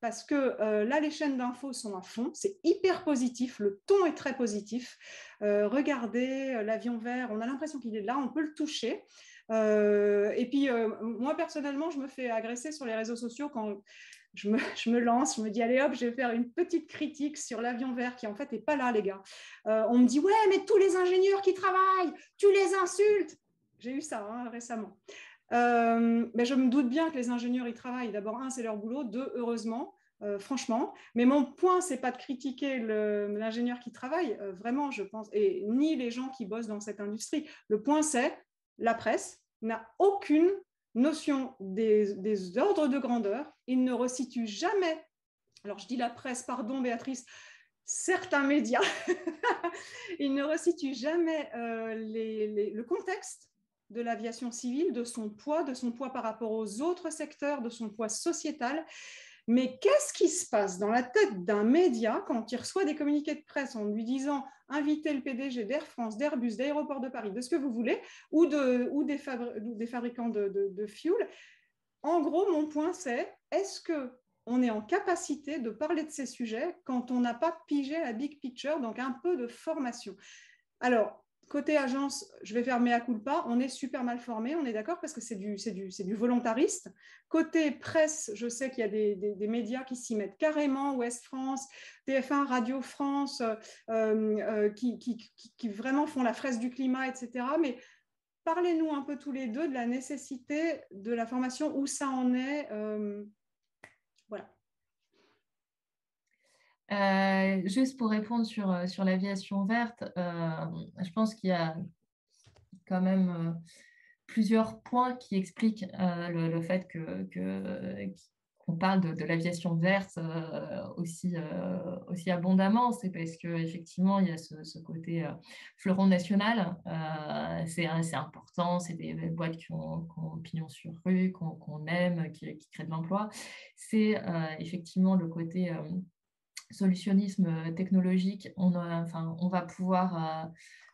parce que là, les chaînes d'infos sont à fond, c'est hyper positif, le ton est très positif. regardez l'avion vert, on a l'impression qu'il est là, on peut le toucher. Euh, et puis, euh, moi, personnellement, je me fais agresser sur les réseaux sociaux quand je me, lance, je me dis, allez hop, je vais faire une petite critique sur l'avion vert qui, en fait, n'est pas là, les gars. Euh, on me dit, ouais, mais tous les ingénieurs qui travaillent, tu les insultes. J'ai eu ça hein, récemment. mais je me doute bien que les ingénieurs y travaillent. D'abord, un, c'est leur boulot. Deux, heureusement. franchement. Mais mon point, c'est pas de critiquer l'ingénieur qui travaille, vraiment, je pense, et ni les gens qui bossent dans cette industrie. Le point, c'est la presse n'a aucune notion des, ordres de grandeur. Il ne resitue jamais, alors je dis la presse, pardon Béatrice, certains médias, il ne resitue jamais euh, le contexte de l'aviation civile, de son poids, de son poids par rapport aux autres secteurs, de son poids sociétal. Mais qu'est-ce qui se passe dans la tête d'un média quand il reçoit des communiqués de presse en lui disant invitez le PDG d'Air France, d'Airbus, d'Aéroport de Paris, de ce que vous voulez, ou, de, ou des, fabricants de, de, fuel En gros, mon point, c'est est-ce que on est en capacité de parler de ces sujets quand on n'a pas pigé la big picture, donc un peu de formation? Alors, Côté agence, je vais faire mea culpa, on est super mal formé, on est d'accord, parce que c'est du, volontariste. Côté presse, je sais qu'il y a des, médias qui s'y mettent carrément, Ouest France, TF1, Radio France, euh, euh, qui, vraiment font la fraise du climat, etc. Mais parlez-nous un peu tous les deux de la nécessité de la formation, où ça en est. Euh, voilà. Euh, juste pour répondre sur, euh, sur l'aviation verte, euh, je pense qu'il y a quand même plusieurs points qui expliquent le, fait que, qu'on parle de, l'aviation verte aussi, aussi abondamment. C'est parce qu'effectivement, il y a ce, côté fleuron national. c'est, c'est important, c'est des, boîtes qui ont, qui pignon sur rue, qu'on, aime, qui, qui créent de l'emploi. C'est effectivement le côté solutionnisme technologique, on, enfin, on va pouvoir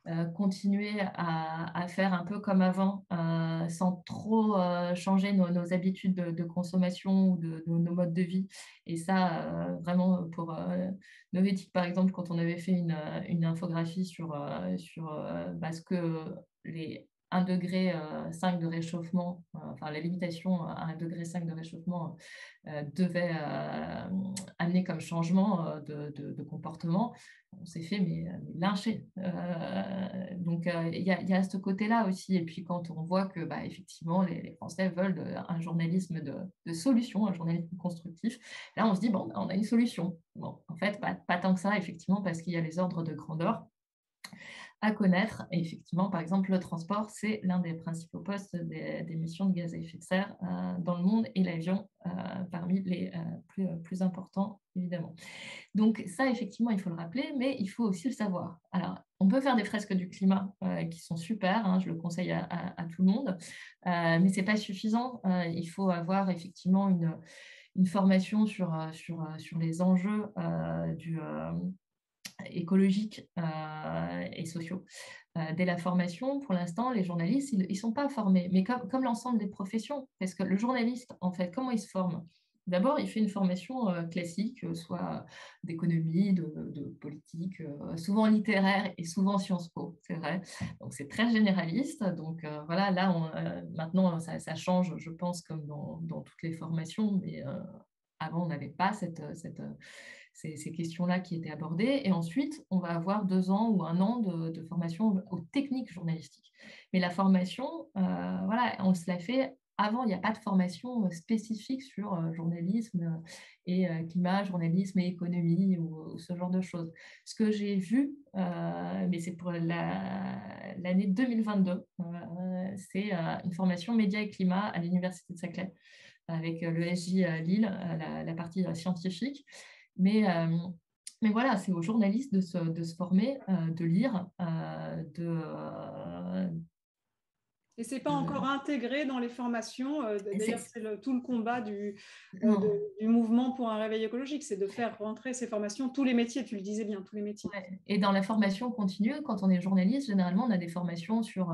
euh, continuer à, faire un peu comme avant, euh, sans trop euh, changer nos, habitudes de, consommation ou de, nos modes de vie. Et ça, vraiment, pour Novetic, par exemple, quand on avait fait une, infographie sur, sur bah, ce que les 1 degré 5 de réchauffement, enfin la limitation à 1 degré 5 de réchauffement devait amener comme changement de, comportement, on s'est fait mais, lyncher. donc il y, a ce côté-là aussi. Et puis quand on voit que bah, effectivement les, Français veulent un journalisme de, solution, un journalisme constructif, là on se dit bon, on a une solution. Bon, en fait, pas tant que ça, effectivement, parce qu'il y a les ordres de grandeur à connaître. Et effectivement, par exemple, le transport, c'est l'un des principaux postes d'émissions de gaz à effet de serre euh, dans le monde et l'avion euh, parmi les euh, plus, importants, évidemment. Donc ça, effectivement, il faut le rappeler, mais il faut aussi le savoir. Alors, on peut faire des fresques du climat qui sont super, hein, je le conseille à, à, tout le monde, mais ce n'est pas suffisant. il faut avoir effectivement une, une formation sur, sur, sur les enjeux du écologiques euh, et sociaux. Euh, dès la formation, pour l'instant, les journalistes, ils ne sont pas formés, mais comme, l'ensemble des professions, parce que le journaliste, en fait, comment il se forme? D'abord, il fait une formation euh, classique, soit d'économie, de, politique, souvent littéraire et souvent Sciences Po, c'est vrai. Donc, c'est très généraliste. Donc, voilà, là, maintenant, ça, change, je pense, comme dans, toutes les formations, mais avant, on n'avait pas cette, ces, questions-là qui étaient abordées. Et ensuite, on va avoir deux ans ou un an de, formation aux techniques journalistiques. Mais la formation, euh, voilà, on se l'a fait avant, il n'y a pas de formation spécifique sur euh, journalisme et euh, climat, journalisme et économie ou, ce genre de choses. Ce que j'ai vu, mais c'est pour l'année 2022, c'est une formation médias et climat à l'Université de Saclay avec le SJ Lille, la partie scientifique. Mais, euh, mais voilà, c'est aux journalistes de se, de se former, euh, de lire, euh, de, et ce n'est pas encore intégré dans les formations. D'ailleurs, c'est tout le combat du, du, mouvement pour un réveil écologique, c'est de faire rentrer ces formations, tous les métiers, tu le disais bien, tous les métiers. Et dans la formation continue, quand on est journaliste, généralement, on a des formations sur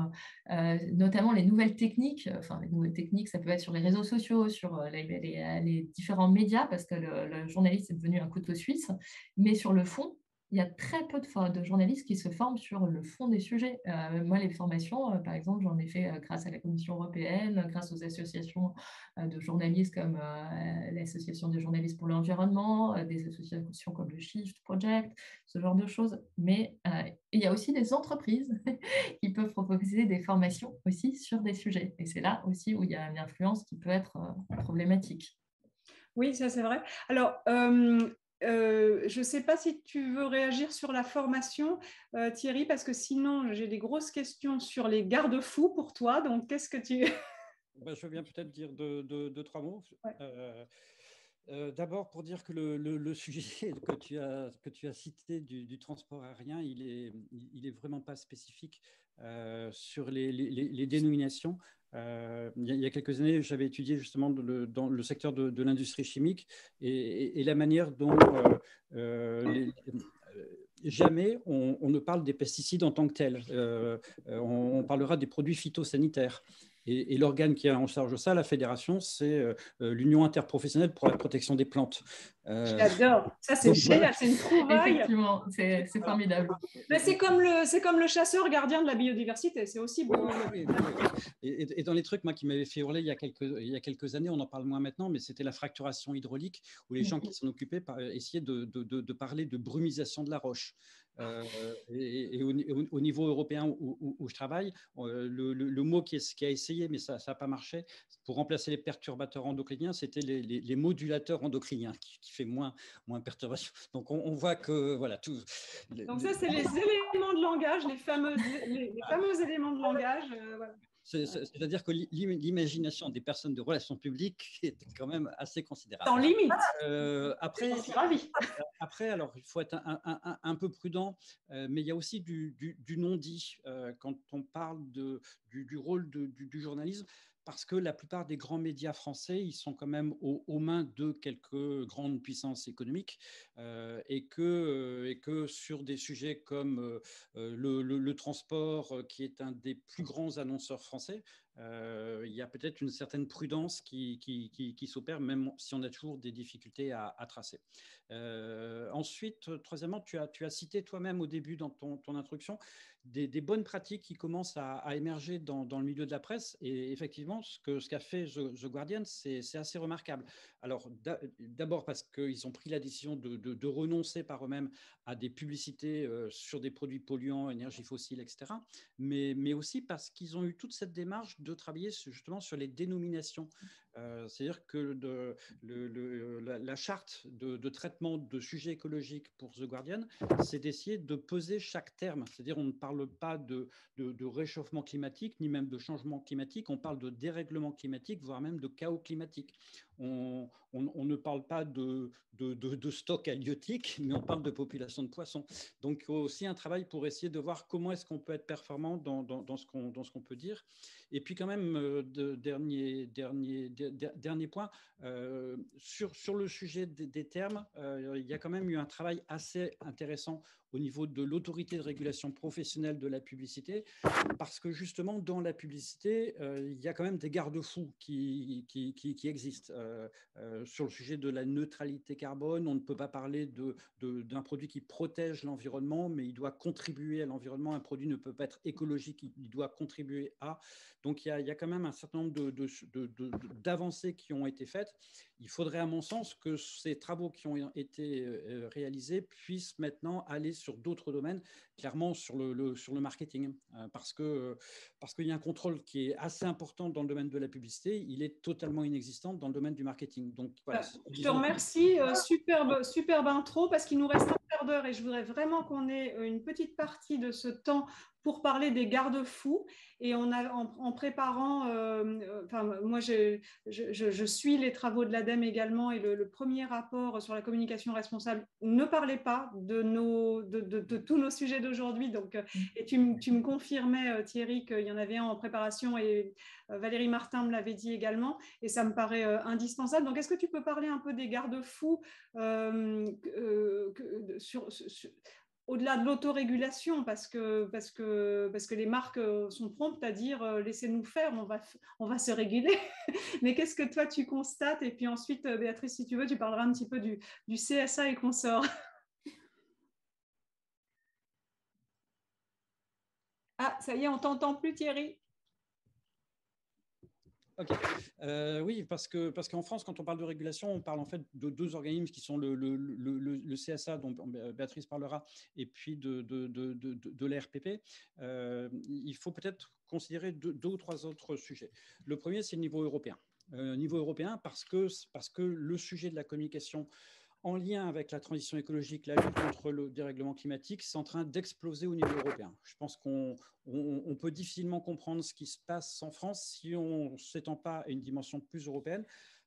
notamment les nouvelles techniques. Enfin, les nouvelles techniques, ça peut être sur les réseaux sociaux, sur les, les, différents médias, parce que le, le journaliste est devenu un couteau suisse. Mais sur le fond, il y a très peu de, journalistes qui se forment sur le fond des sujets. Euh, moi, les formations, euh, par exemple, j'en ai fait euh, grâce à la Commission européenne, grâce aux associations de journalistes comme l'Association des journalistes pour l'environnement, des associations comme le Shift Project, ce genre de choses. Mais il y a aussi des entreprises qui peuvent proposer des formations aussi sur des sujets. Et c'est là aussi où il y a une influence qui peut être problématique. Oui, ça c'est vrai. Alors, je ne sais pas si tu veux réagir sur la formation, euh, Thierry, parce que sinon, j'ai des grosses questions sur les garde-fous pour toi. Donc, qu'est-ce que tu... Ben, je viens peut-être dire deux, trois mots. Euh, d'abord, pour dire que le, sujet que tu as, que tu as cité du, transport aérien, il n'est il est vraiment pas spécifique sur les, les dénominations. Euh, il, y a, quelques années, j'avais étudié justement dans le secteur de, l'industrie chimique et, la manière dont euh, euh, jamais on, ne parle des pesticides en tant que tels. on, parlera des produits phytosanitaires. Et, l'organe qui a en charge ça, la fédération, c'est euh, euh, l'Union interprofessionnelle pour la protection des plantes. Euh, J'adore. Ça, c'est génial. C'est une trouvaille. Effectivement, c'est formidable. Mais c'est comme, le, comme le chasseur gardien de la biodiversité. C'est aussi beau. et, dans les trucs, moi, qui m'avaient fait hurler il y, a quelques, il y a quelques années, on en parle moins maintenant, mais c'était la fracturation hydraulique, où les gens qui s'en occupaient essayaient de, de, de, parler de brumisation de la roche. Euh, et, au, niveau européen où, je travaille, euh, le, mot qui, est, qui, a essayé, mais ça n'a pas marché, pour remplacer les perturbateurs endocriniens, c'était les, modulateurs endocriniens, qui, qui, fait moins, moins perturbation. Donc on, voit que voilà tout. Donc ça, c'est les éléments de langage, les fameux, les, fameux éléments de langage. Euh, voilà. C'est-à-dire que l'imagination des personnes de relations publiques est quand même assez considérable. En limite. Euh, après, ravi. après, alors, il faut être un, peu prudent, euh, mais il y a aussi du, non-dit. Euh, quand on parle de, du, rôle du, journalisme parce que la plupart des grands médias français, ils sont quand même aux, mains de quelques grandes puissances économiques euh, et, que, euh, et que sur des sujets comme euh, le, transport, qui est un des plus grands annonceurs français, il y a peut-être une certaine prudence qui, qui, s'opère, même si on a toujours des difficultés à, tracer. ensuite, troisièmement, tu as, tu as cité toi-même au début dans ton, ton introduction des, bonnes pratiques qui commencent à, émerger dans, le milieu de la presse. Et effectivement, ce qu'a ce fait The, Guardian, c'est assez remarquable. Alors, d'abord parce qu'ils ont pris la décision de, renoncer par eux-mêmes à des publicités euh, sur des produits polluants, énergie fossile, etc. Mais, aussi parce qu'ils ont eu toute cette démarche de travailler justement sur les dénominations. Euh, c'est-à-dire que la, charte de, traitement de sujets écologiques pour The Guardian, c'est d'essayer de peser chaque terme. C'est-à-dire on ne parle pas de, réchauffement climatique, ni même de changement climatique, on parle de dérèglement climatique, voire même de chaos climatique. On, ne parle pas de, stock halieutique, mais on parle de population de poissons. Donc aussi un travail pour essayer de voir comment est-ce qu'on peut être performant dans ce qu'on peut dire. Et puis quand même, euh, de, dernier, dernier, dernier point, euh, sur, sur le sujet des, termes, euh, il y a quand même eu un travail assez intéressant au niveau de l'autorité de régulation professionnelle de la publicité, parce que justement, dans la publicité, il y a quand même des garde-fous qui, qui, qui, existent. sur le sujet de la neutralité carbone, on ne peut pas parler de, d'un produit qui protège l'environnement, mais il doit contribuer à l'environnement. Un produit ne peut pas être écologique, il doit contribuer à. Donc il y a, quand même un certain nombre d'avancées qui ont été faites. Il faudrait, à mon sens, que ces travaux qui ont été euh, réalisés puissent maintenant aller sur d'autres domaines, clairement sur le, marketing, euh, parce que parce qu'il y a un contrôle qui est assez important dans le domaine de la publicité, il est totalement inexistant dans le domaine du marketing. Donc. Euh, je te remercie, superbe superbe intro, parce qu'il nous reste un d'heure et je voudrais vraiment qu'on ait une petite partie de ce temps pour parler des garde-fous. Et en, préparant, euh, euh, moi je, suis les travaux de l'ADEME également, et le, premier rapport sur la communication responsable ne parlait pas de, tous nos sujets d'aujourd'hui. Donc, euh, et tu, tu, me confirmais, Thierry, qu'il y en avait un en préparation, et Valérie Martin me l'avait dit également, et ça me paraît indispensable. Donc, est-ce que tu peux parler un peu des garde-fous sur, au-delà de l'autorégulation, parce que, les marques euh, sont promptes à dire euh, laissez-nous faire, on va, on va se réguler. Mais qu'est-ce que toi tu constates? Et puis ensuite, euh, Béatrice, si tu veux, tu parleras un petit peu du, du CSA et consorts. Ah, ça y est, on t'entend plus, Thierry. Euh, oui, parce que parce qu'en France, quand on parle de régulation, on parle en fait de deux organismes qui sont le, CSA, dont Béatrice parlera, et puis de, de, de, de l'ARPP. Euh, il faut peut-être considérer deux, deux, ou trois autres sujets. Le premier, c'est le niveau européen. Euh, niveau européen, parce que, parce que le sujet de la communication en lien avec la transition écologique, la lutte contre le dérèglement climatique, c'est en train d'exploser au niveau européen. Je pense qu'on peut difficilement comprendre ce qui se passe en France si on ne s'étend pas à une dimension plus européenne.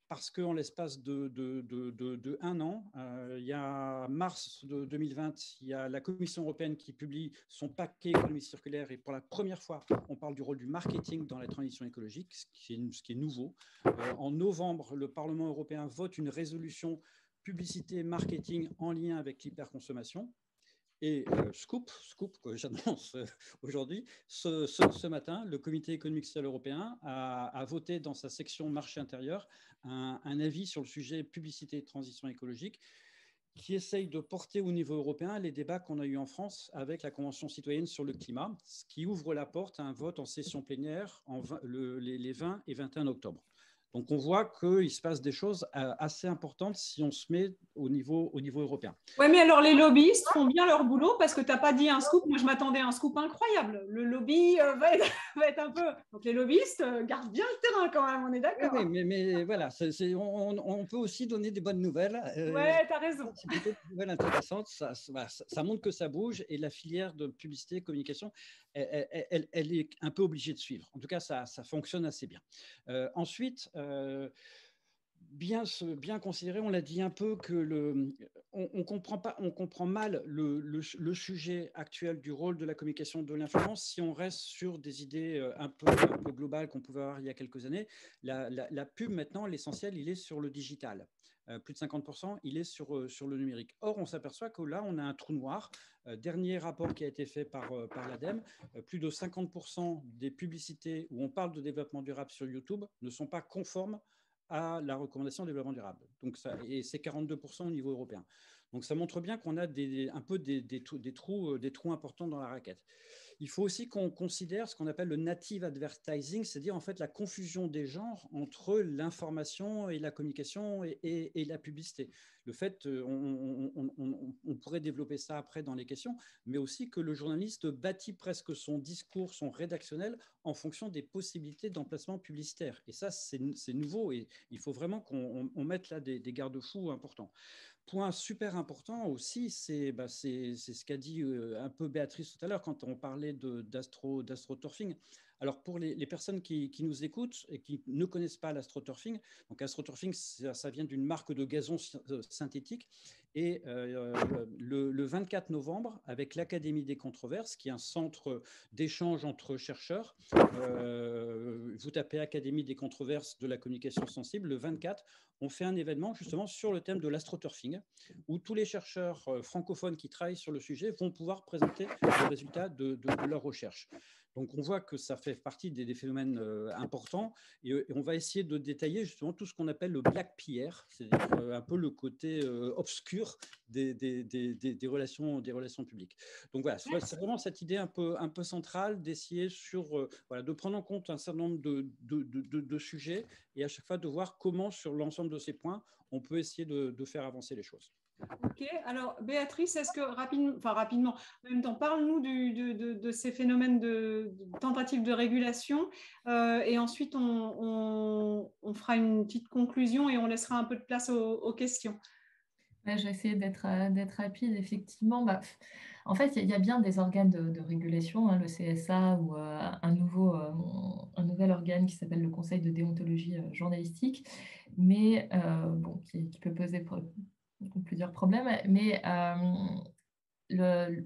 Parce qu'en l'espace de, un an, euh, il y a mars de 2020, il y a la Commission européenne qui publie son paquet économie circulaire et pour la première fois, on parle du rôle du marketing dans la transition écologique, ce qui est, ce qui est nouveau. Euh, en novembre, le Parlement européen vote une résolution publicité marketing en lien avec l'hyperconsommation. Et euh, scoop, scoop que j'annonce euh, aujourd'hui, ce, matin, le Comité économique social européen a, voté dans sa section marché intérieur un, avis sur le sujet publicité et transition écologique qui essaye de porter au niveau européen les débats qu'on a eus en France avec la Convention citoyenne sur le climat, ce qui ouvre la porte à un vote en session plénière les 20 et 21 octobre. Donc on voit qu'il se passe des choses euh, assez importantes si on se met au niveau, au niveau européen. Oui, mais alors les lobbyistes font bien leur boulot parce que tu n'as pas dit un scoop. Moi, je m'attendais à un scoop incroyable. Le lobby euh, va, être, un peu. Donc les lobbyistes euh, gardent bien le terrain quand même, on est d'accord. Oui, mais, mais, voilà, on, peut aussi donner des bonnes nouvelles. oui, tu as raison. C'est plutôt une nouvelle intéressante. Ça, ça, montre que ça bouge et la filière de publicité et communication, elle, est un peu obligée de suivre. En tout cas, ça, fonctionne assez bien. ensuite, euh, bien, bien considéré, on l'a dit un peu, que le, on, comprend pas, on comprend mal le, sujet actuel du rôle de la communication de l'influence si on reste sur des idées euh, un peu, globales qu'on pouvait avoir il y a quelques années. La, pub, maintenant, l'essentiel, il est sur le digital. Euh, plus de 50%, il est sur, euh, sur le numérique. Or, on s'aperçoit que là, on a un trou noir. dernier rapport qui a été fait par, par l'ADEME, plus de 50% des publicités où on parle de développement durable sur YouTube ne sont pas conformes à la recommandation de développement durable. Donc ça, et c'est 42% au niveau européen. Donc ça montre bien qu'on a des, un peu des, des, des, trous, euh, des trous importants dans la raquette. Il faut aussi qu'on considère ce qu'on appelle le native advertising, c'est-à-dire en fait la confusion des genres entre l'information et la communication et, la publicité. Le fait, euh, on, pourrait développer ça après dans les questions, mais aussi que le journaliste bâtit presque son discours, son rédactionnel en fonction des possibilités d'emplacement publicitaire. Et ça, c'est nouveau et il faut vraiment qu'on mette là des, des garde-fous importants. Point super important aussi, c'est bah, ce qu'a dit un peu Béatrice tout à l'heure quand on parlait d'astroturfing. Alors, pour les, personnes qui, nous écoutent et qui ne connaissent pas l'astroturfing, donc astroturfing, ça, ça vient d'une marque de gazon euh, synthétique. Et euh, le, 24 novembre, avec l'Académie des controverses, qui est un centre d'échange entre chercheurs, euh, vous tapez Académie des controverses de la communication sensible, le 24, on fait un événement justement sur le thème de l'astroturfing, où tous les chercheurs francophones qui travaillent sur le sujet vont pouvoir présenter les résultats de, de, de leurs recherches. Donc on voit que ça fait partie des, phénomènes euh, importants et, on va essayer de détailler justement tout ce qu'on appelle le black PR, c'est-à-dire euh, un peu le côté euh, obscur des, des, relations, des relations publiques. Donc voilà, c'est vraiment cette idée un peu, un peu centrale d'essayer sur, voilà, de prendre en compte un certain nombre de, de, de, sujets et à chaque fois de voir comment sur l'ensemble de ces points on peut essayer de faire avancer les choses. Ok, alors Béatrice, est-ce que rapidement, enfin rapidement, en même temps, parle-nous de, ces phénomènes de, tentatives de régulation euh, et ensuite on, fera une petite conclusion et on laissera un peu de place aux, questions. Ouais, je vais essayer d'être euh, rapide, effectivement. Bah, en fait, il y, a bien des organes de, régulation, hein, le CSA ou euh, un, nouveau, un nouvel organe qui s'appelle le Conseil de déontologie journalistique, mais bon, qui, qui, peut poser plusieurs problèmes, mais euh,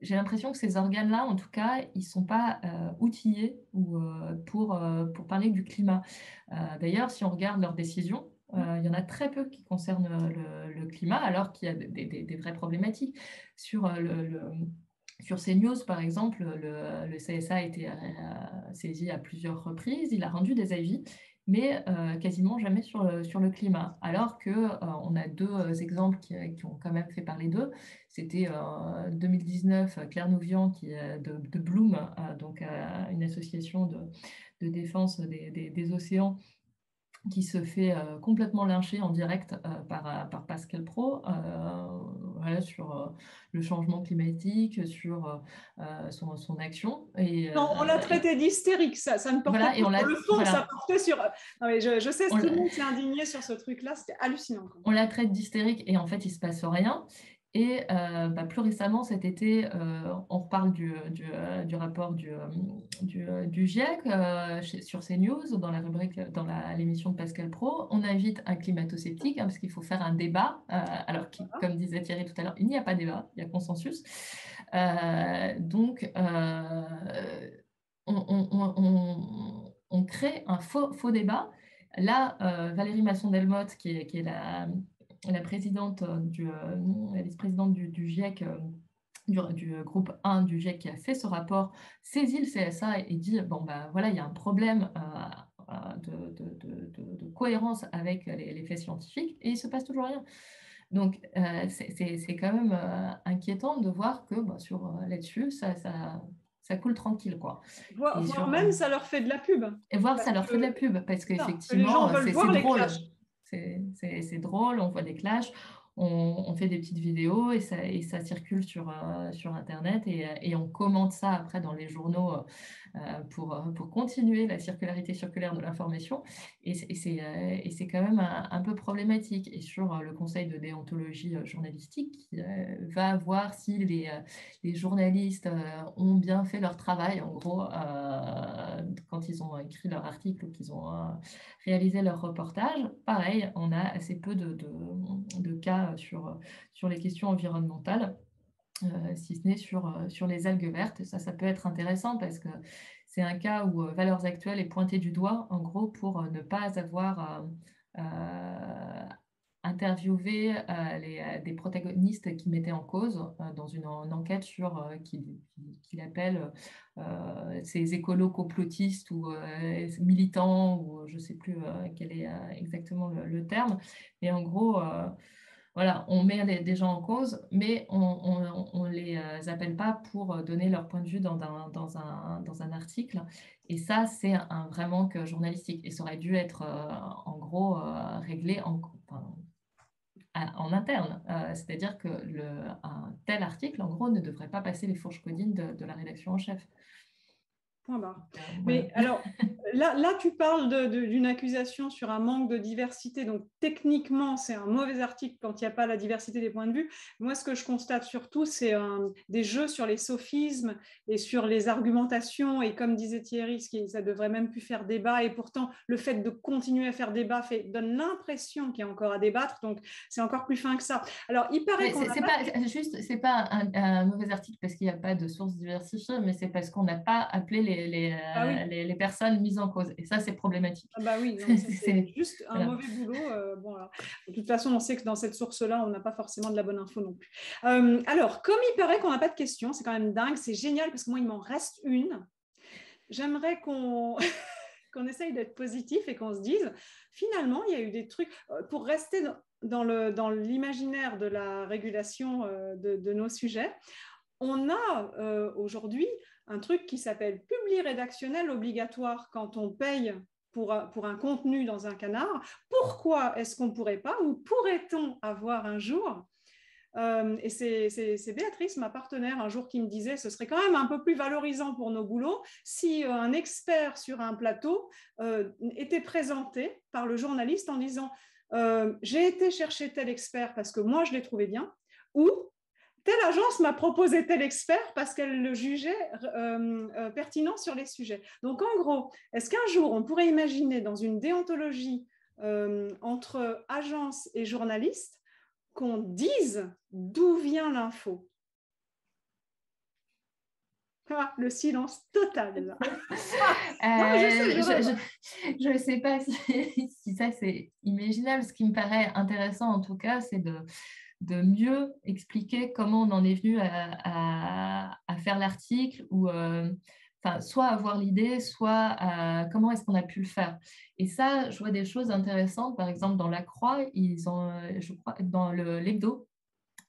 j'ai l'impression que ces organes-là, en tout cas, ils ne sont pas euh, outillés ou, euh, pour, pour parler du climat. D'ailleurs, si on regarde leurs décisions, il y en a très peu qui concernent le, climat, alors qu'il y a des, des, vraies problématiques. Sur le, sur CNews, par exemple, le, le CSA a été saisi à plusieurs reprises, il a rendu des avis mais euh, quasiment jamais sur le, sur le climat. Alors qu'on euh, a deux euh, exemples qui, qui, ont quand même fait parler d'eux. C'était en 2019, Claire Nouvian qui, de, Bloom, donc une association de, de défense des, des, océans, qui se fait complètement lyncher en direct par, par Pascal Pro sur le changement climatique, sur son, son, action. Et, non, on l'a traité d'hystérique, ça, ça ne portait pas sur le fond, ça portait sur... Non, mais je, je sais, que tout le monde s'est indigné sur ce truc-là, c'était hallucinant. On la traite d'hystérique et en fait, il ne se passe rien. Et euh, bah, plus récemment, cet été, euh, on reparle du, du, euh, du rapport du, du, GIEC chez, sur CNews, dans la rubrique, dans l'émission de Pascal Pro. On invite un climato-sceptique, hein, parce qu'il faut faire un débat, alors comme disait Thierry tout à l'heure, il n'y a pas débat, il y a consensus. donc, on, on, on, on, crée un faux, faux débat. Là, Valérie Masson-Delmotte, qui est, qui est la la présidente euh, du, euh, la vice-présidente du, GIEC, euh, du, groupe 1 du GIEC qui a fait ce rapport, saisit le CSA et dit bon ben voilà, il y a un problème de, cohérence avec les, faits scientifiques et il se passe toujours rien. Donc c'est quand même inquiétant de voir que bah, sur là-dessus, ça, ça, ça coule tranquille. Quoi. Voire, même ça leur fait de la pub. Et voir ça leur fait de la pub, parce qu'effectivement, c'est drôle c'est drôle, on voit des clashs, on, fait des petites vidéos et ça, et ça circule sur, euh, Internet et, et, on commente ça après dans les journaux euh, pour, pour continuer la circularité circulaire de l'information. Et, c'est quand même un, peu problématique. Et sur le conseil de déontologie journalistique, qui va voir si les, journalistes ont bien fait leur travail, en gros, quand ils ont écrit leur article ou qu'ils ont réalisé leur reportage. Pareil, on a assez peu de, cas sur les questions environnementales. Euh, si ce n'est sur, euh, sur les algues vertes. Ça, ça peut être intéressant parce que c'est un cas où euh, Valeurs Actuelles est pointé du doigt, en gros, pour ne pas avoir interviewé les, des protagonistes qui mettaient en cause dans une, enquête sur qu'il appelle ces écolos complotistes ou militants, ou je ne sais plus quel est exactement le, le, terme. Mais en gros, voilà, on met des gens en cause, mais on ne les euh, appelle pas pour euh, donner leur point de vue dans un, dans un, dans un article. Et ça, c'est un vrai manque journalistique. Et ça aurait dû être, euh, en gros, réglé en, en interne. C'est-à-dire que un tel article, en gros, ne devrait pas passer les fourches codines de la rédaction en chef. Mais alors, là, là, tu parles d'une accusation sur un manque de diversité. Donc, techniquement, c'est un mauvais article quand il n'y a pas la diversité des points de vue. Moi, ce que je constate surtout, c'est des jeux sur les sophismes et sur les argumentations. Et comme disait Thierry, ça devrait même plus faire débat. Et pourtant, le fait de continuer à faire débat fait, donne l'impression qu'il y a encore à débattre. Donc, c'est encore plus fin que ça. Alors, il paraît qu'on. C'est pas, pas, juste, c'est pas un, un, mauvais article parce qu'il n'y a pas de sources diversifiées, mais c'est parce qu'on n'a pas appelé les ah euh, les, les, personnes mises en cause. Et ça, c'est problématique. Ah bah oui, c'est juste un mauvais boulot. Euh, bon, De toute façon, on sait que dans cette source-là, on n'a pas forcément de la bonne info non plus. Euh, alors, comme il paraît qu'on n'a pas de questions, c'est quand même dingue, c'est génial parce que moi, il m'en reste une. J'aimerais qu'on qu'on essaye d'être positif et qu'on se dise, finalement, il y a eu des trucs, pour rester dans, le, dans l'imaginaire de la régulation de, de, nos sujets, on a aujourd'hui un truc qui s'appelle publi rédactionnel obligatoire quand on paye pour, pour un contenu dans un canard. Pourquoi est-ce qu'on ne pourrait pas ou pourrait-on avoir un jour euh, et c'est Béatrice, ma partenaire, un jour qui me disait ce serait quand même un peu plus valorisant pour nos boulots si euh, un expert sur un plateau euh, était présenté par le journaliste en disant j'ai été chercher tel expert parce que moi je l'ai trouvé bien, ou telle agence m'a proposé tel expert parce qu'elle le jugeait euh, euh, pertinent sur les sujets. Donc, en gros, est-ce qu'un jour, on pourrait imaginer dans une déontologie euh, entre agence et journaliste qu'on dise d'où vient l'info? Ah, le silence total. je ne sais, pas si, si ça c'est imaginable. Ce qui me paraît intéressant en tout cas, c'est de, de mieux expliquer comment on en est venu à, faire l'article ou euh, soit avoir l'idée, soit euh, comment est-ce qu'on a pu le faire. Et ça, je vois des choses intéressantes. Par exemple, dans la Croix, ils ont, je crois, dans l'hebdo,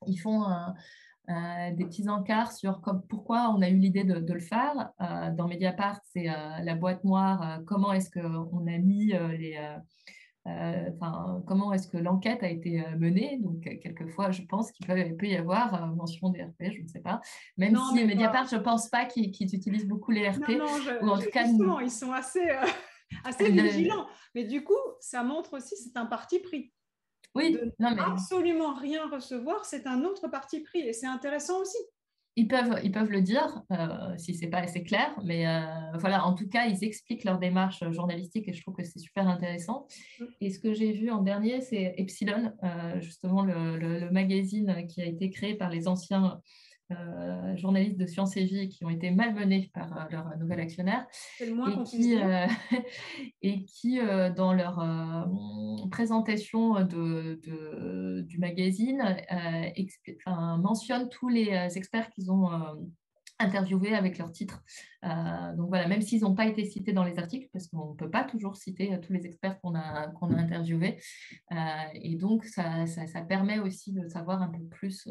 ils font des petits encarts sur pourquoi on a eu l'idée de, le faire. Euh, dans Mediapart, c'est la boîte noire, comment est-ce qu'on a mis les euh, enfin, comment est-ce que l'enquête a été euh, menée? Donc, euh, quelquefois, je pense qu'il peut, y avoir mention des RP, je ne sais pas. Même si Mediapart, je ne pense pas qu'ils utilisent beaucoup les RP. ou en tout cas, ils sont assez, assez vigilants. Mais du coup, ça montre aussi c'est un parti pris. Oui, de non, mais... absolument rien recevoir, c'est un autre parti pris. Et c'est intéressant aussi ils peuvent, ils peuvent le dire euh, si c'est pas assez clair, mais euh, voilà, en tout cas, ils expliquent leur démarche journalistique et je trouve que c'est super intéressant. Mm. Et ce que j'ai vu en dernier, c'est Epsilon, euh, justement le, le, magazine qui a été créé par les anciens euh, journalistes de Sciences et Vie qui ont été malmenés par euh, leur nouvel actionnaire et qui, euh, et qui, dans leur présentation de, du magazine, mentionnent tous les experts qu'ils ont interviewés avec leur titre. Euh, donc voilà, même s'ils n'ont pas été cités dans les articles, parce qu'on ne peut pas toujours citer euh, tous les experts qu'on a, qu'on a interviewés. Euh, et donc, ça, ça, permet aussi de savoir un peu plus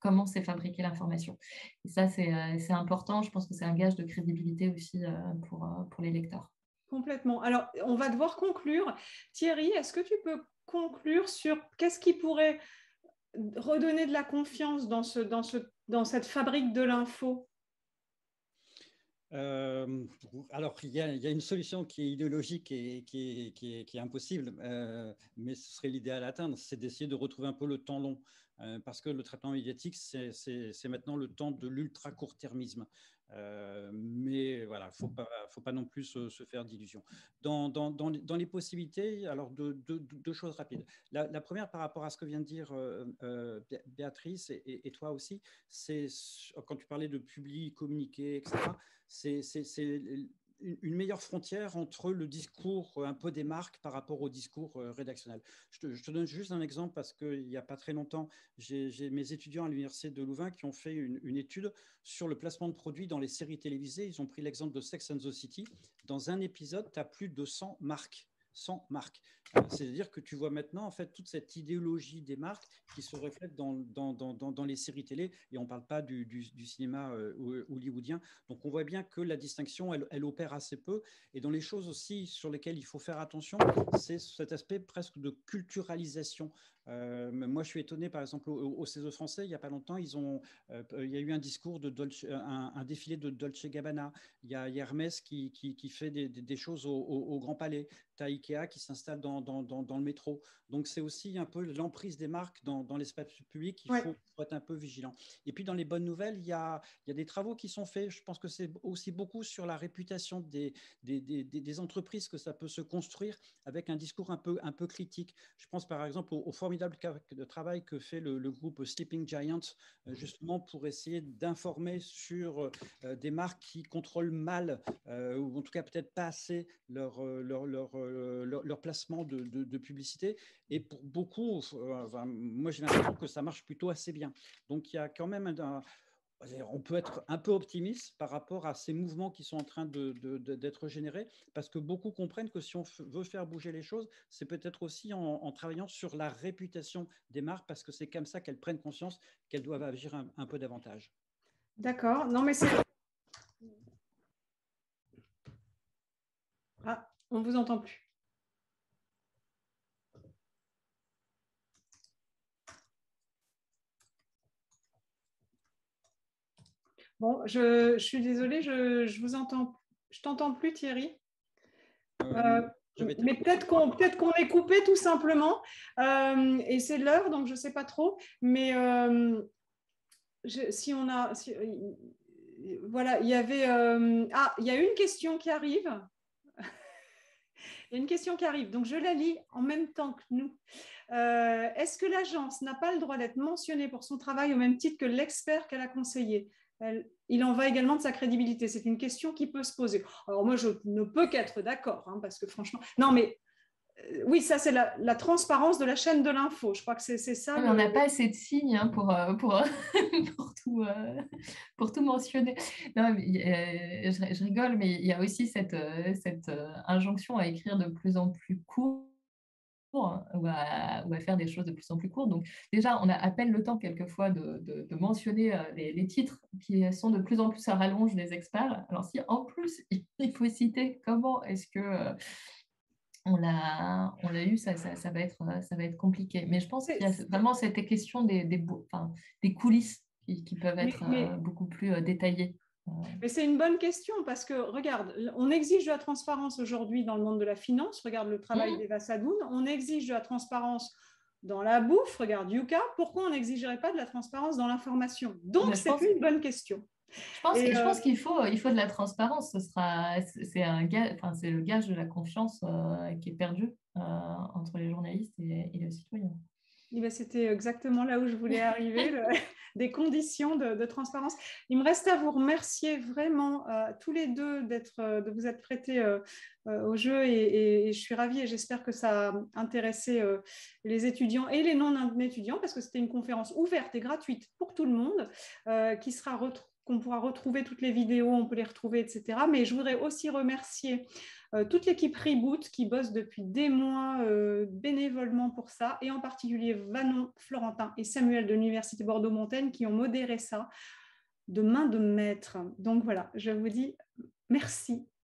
comment s'est fabriquée l'information. Et ça, c'est important. Je pense que c'est un gage de crédibilité aussi pour, pour les lecteurs. Complètement. Alors, on va devoir conclure. Thierry, est-ce que tu peux conclure sur qu'est-ce qui pourrait redonner de la confiance dans, ce, dans, ce, dans cette fabrique de l'info? Euh, alors, il y, a, une solution qui est idéologique et qui est, impossible, euh, mais ce serait l'idéal à atteindre, c'est d'essayer de retrouver un peu le temps long, euh, parce que le traitement médiatique, c'est maintenant le temps de l'ultra-court-termisme. Mais voilà, il ne faut pas, non plus se, faire d'illusions. Dans, les possibilités, alors deux, choses rapides. La, première, par rapport à ce que vient de dire Béatrice et, et, toi aussi, c'est quand tu parlais de publier, communiquer, etc c'est une meilleure frontière entre le discours un peu des marques par rapport au discours euh, rédactionnel. Je te, donne juste un exemple parce qu'il n'y a pas très longtemps, j'ai mes étudiants à l'Université de Louvain qui ont fait une, une, étude sur le placement de produits dans les séries télévisées. Ils ont pris l'exemple de Sex and the City. Dans un épisode, tu as plus de 100 marques sans marque. Euh, c'est-à-dire que tu vois maintenant en fait toute cette idéologie des marques qui se reflète dans, dans, dans, dans les séries télé et on ne parle pas du, du, cinéma euh, hollywoodien. Donc on voit bien que la distinction, elle, opère assez peu. Et dans les choses aussi sur lesquelles il faut faire attention, c'est cet aspect presque de culturalisation. Euh, moi, je suis étonné, par exemple, au, au CESE français, il n'y a pas longtemps, ils ont, il y a eu un discours de Dolce, un, défilé de Dolce Gabbana. Il y a, Hermès qui, qui, fait des, choses au, Grand Palais. Tu as Ikea qui s'installe dans dans, le métro. Donc c'est aussi un peu l'emprise des marques dans, l'espace public. Il faut, être un peu vigilant. Et puis dans les bonnes nouvelles, il y a, il y a des travaux qui sont faits. Je pense que c'est aussi beaucoup sur la réputation des, des, des, entreprises que ça peut se construire avec un discours un peu, un peu critique. Je pense par exemple au, formidable travail que fait le, groupe Sleeping Giant, euh, justement pour essayer d'informer sur euh, des marques qui contrôlent mal, euh, ou en tout cas peut-être pas assez leur, leur, leur, leur placement de, publicité. Et pour beaucoup, moi j'ai l'impression que ça marche plutôt assez bien. Donc il y a quand même on peut être un peu optimiste par rapport à ces mouvements qui sont en train d'être générés, parce que beaucoup comprennent que si on veut faire bouger les choses, c'est peut-être aussi en, travaillant sur la réputation des marques, parce que c'est comme ça qu'elles prennent conscience qu'elles doivent agir un, un peu davantage. D'accord. Non, mais c'est. Ah, on vous entend plus. Bon, je, suis désolée, je, je vous entends, je t'entends plus, Thierry. Euh, euh, mais peut-être qu'on peut qu'on est coupé tout simplement. Euh, et c'est l'heure, donc je ne sais pas trop. Mais si on a. voilà, il y avait. ah, il y a une question qui arrive. Il y a une question qui arrive, donc je la lis en même temps que nous. Est-ce que l'agence n'a pas le droit d'être mentionnée pour son travail au même titre que l'expert qu'elle a conseillé? Il en va également de sa crédibilité. C'est une question qui peut se poser. Alors moi, je ne peux qu'être d'accord, hein, parce que franchement, non, mais euh, oui, ça c'est la, transparence de la chaîne de l'info. Je crois que c'est ça. On n'a pas assez de signes hein, pour, euh, pour, pour, tout, euh, pour tout mentionner. Non, je, rigole, mais il y a aussi cette, cette injonction à écrire de plus en plus court ou à, faire des choses de plus en plus courtes. Donc déjà, on a à peine le temps quelquefois de, mentionner euh, les, titres qui sont de plus en plus à rallonge des experts. Alors si en plus il faut citer comment est-ce que euh, on l'a on l'a eu, ça, ça, va être, ça va être compliqué. Mais je pense qu'il y a vraiment cette question des, des, des coulisses qui, peuvent être euh, beaucoup plus détaillées. Mais c'est une bonne question parce que, regarde, on exige de la transparence aujourd'hui dans le monde de la finance. Regarde le travail mmh. d'Eva Sadoun. On exige de la transparence dans la bouffe. Regarde Yuka. Pourquoi on n'exigerait pas de la transparence dans l'information? Donc, c'est une bonne question. Je pense, euh, qu'il faut, il faut de la transparence. Ce sera, c'est un enfin, c'est le gage de la confiance euh, qui est perdu euh, entre les journalistes et, et les citoyens. Eh ben, c'était exactement là où je voulais arriver, des conditions de, transparence. Il me reste à vous remercier vraiment euh, tous les deux d'être, de vous être prêtés euh, au jeu et, je suis ravie et j'espère que ça a intéressé les étudiants et les non-étudiants parce que c'était une conférence ouverte et gratuite pour tout le monde qui sera qu'on pourra retrouver toutes les vidéos, on peut les retrouver, etc. Mais je voudrais aussi remercier euh, toute l'équipe Reboot qui bosse depuis des mois euh, bénévolement pour ça, et en particulier Vanon, Florentin et Samuel de l'Université Bordeaux-Montaigne qui ont modéré ça de main de maître. Donc voilà, je vous dis merci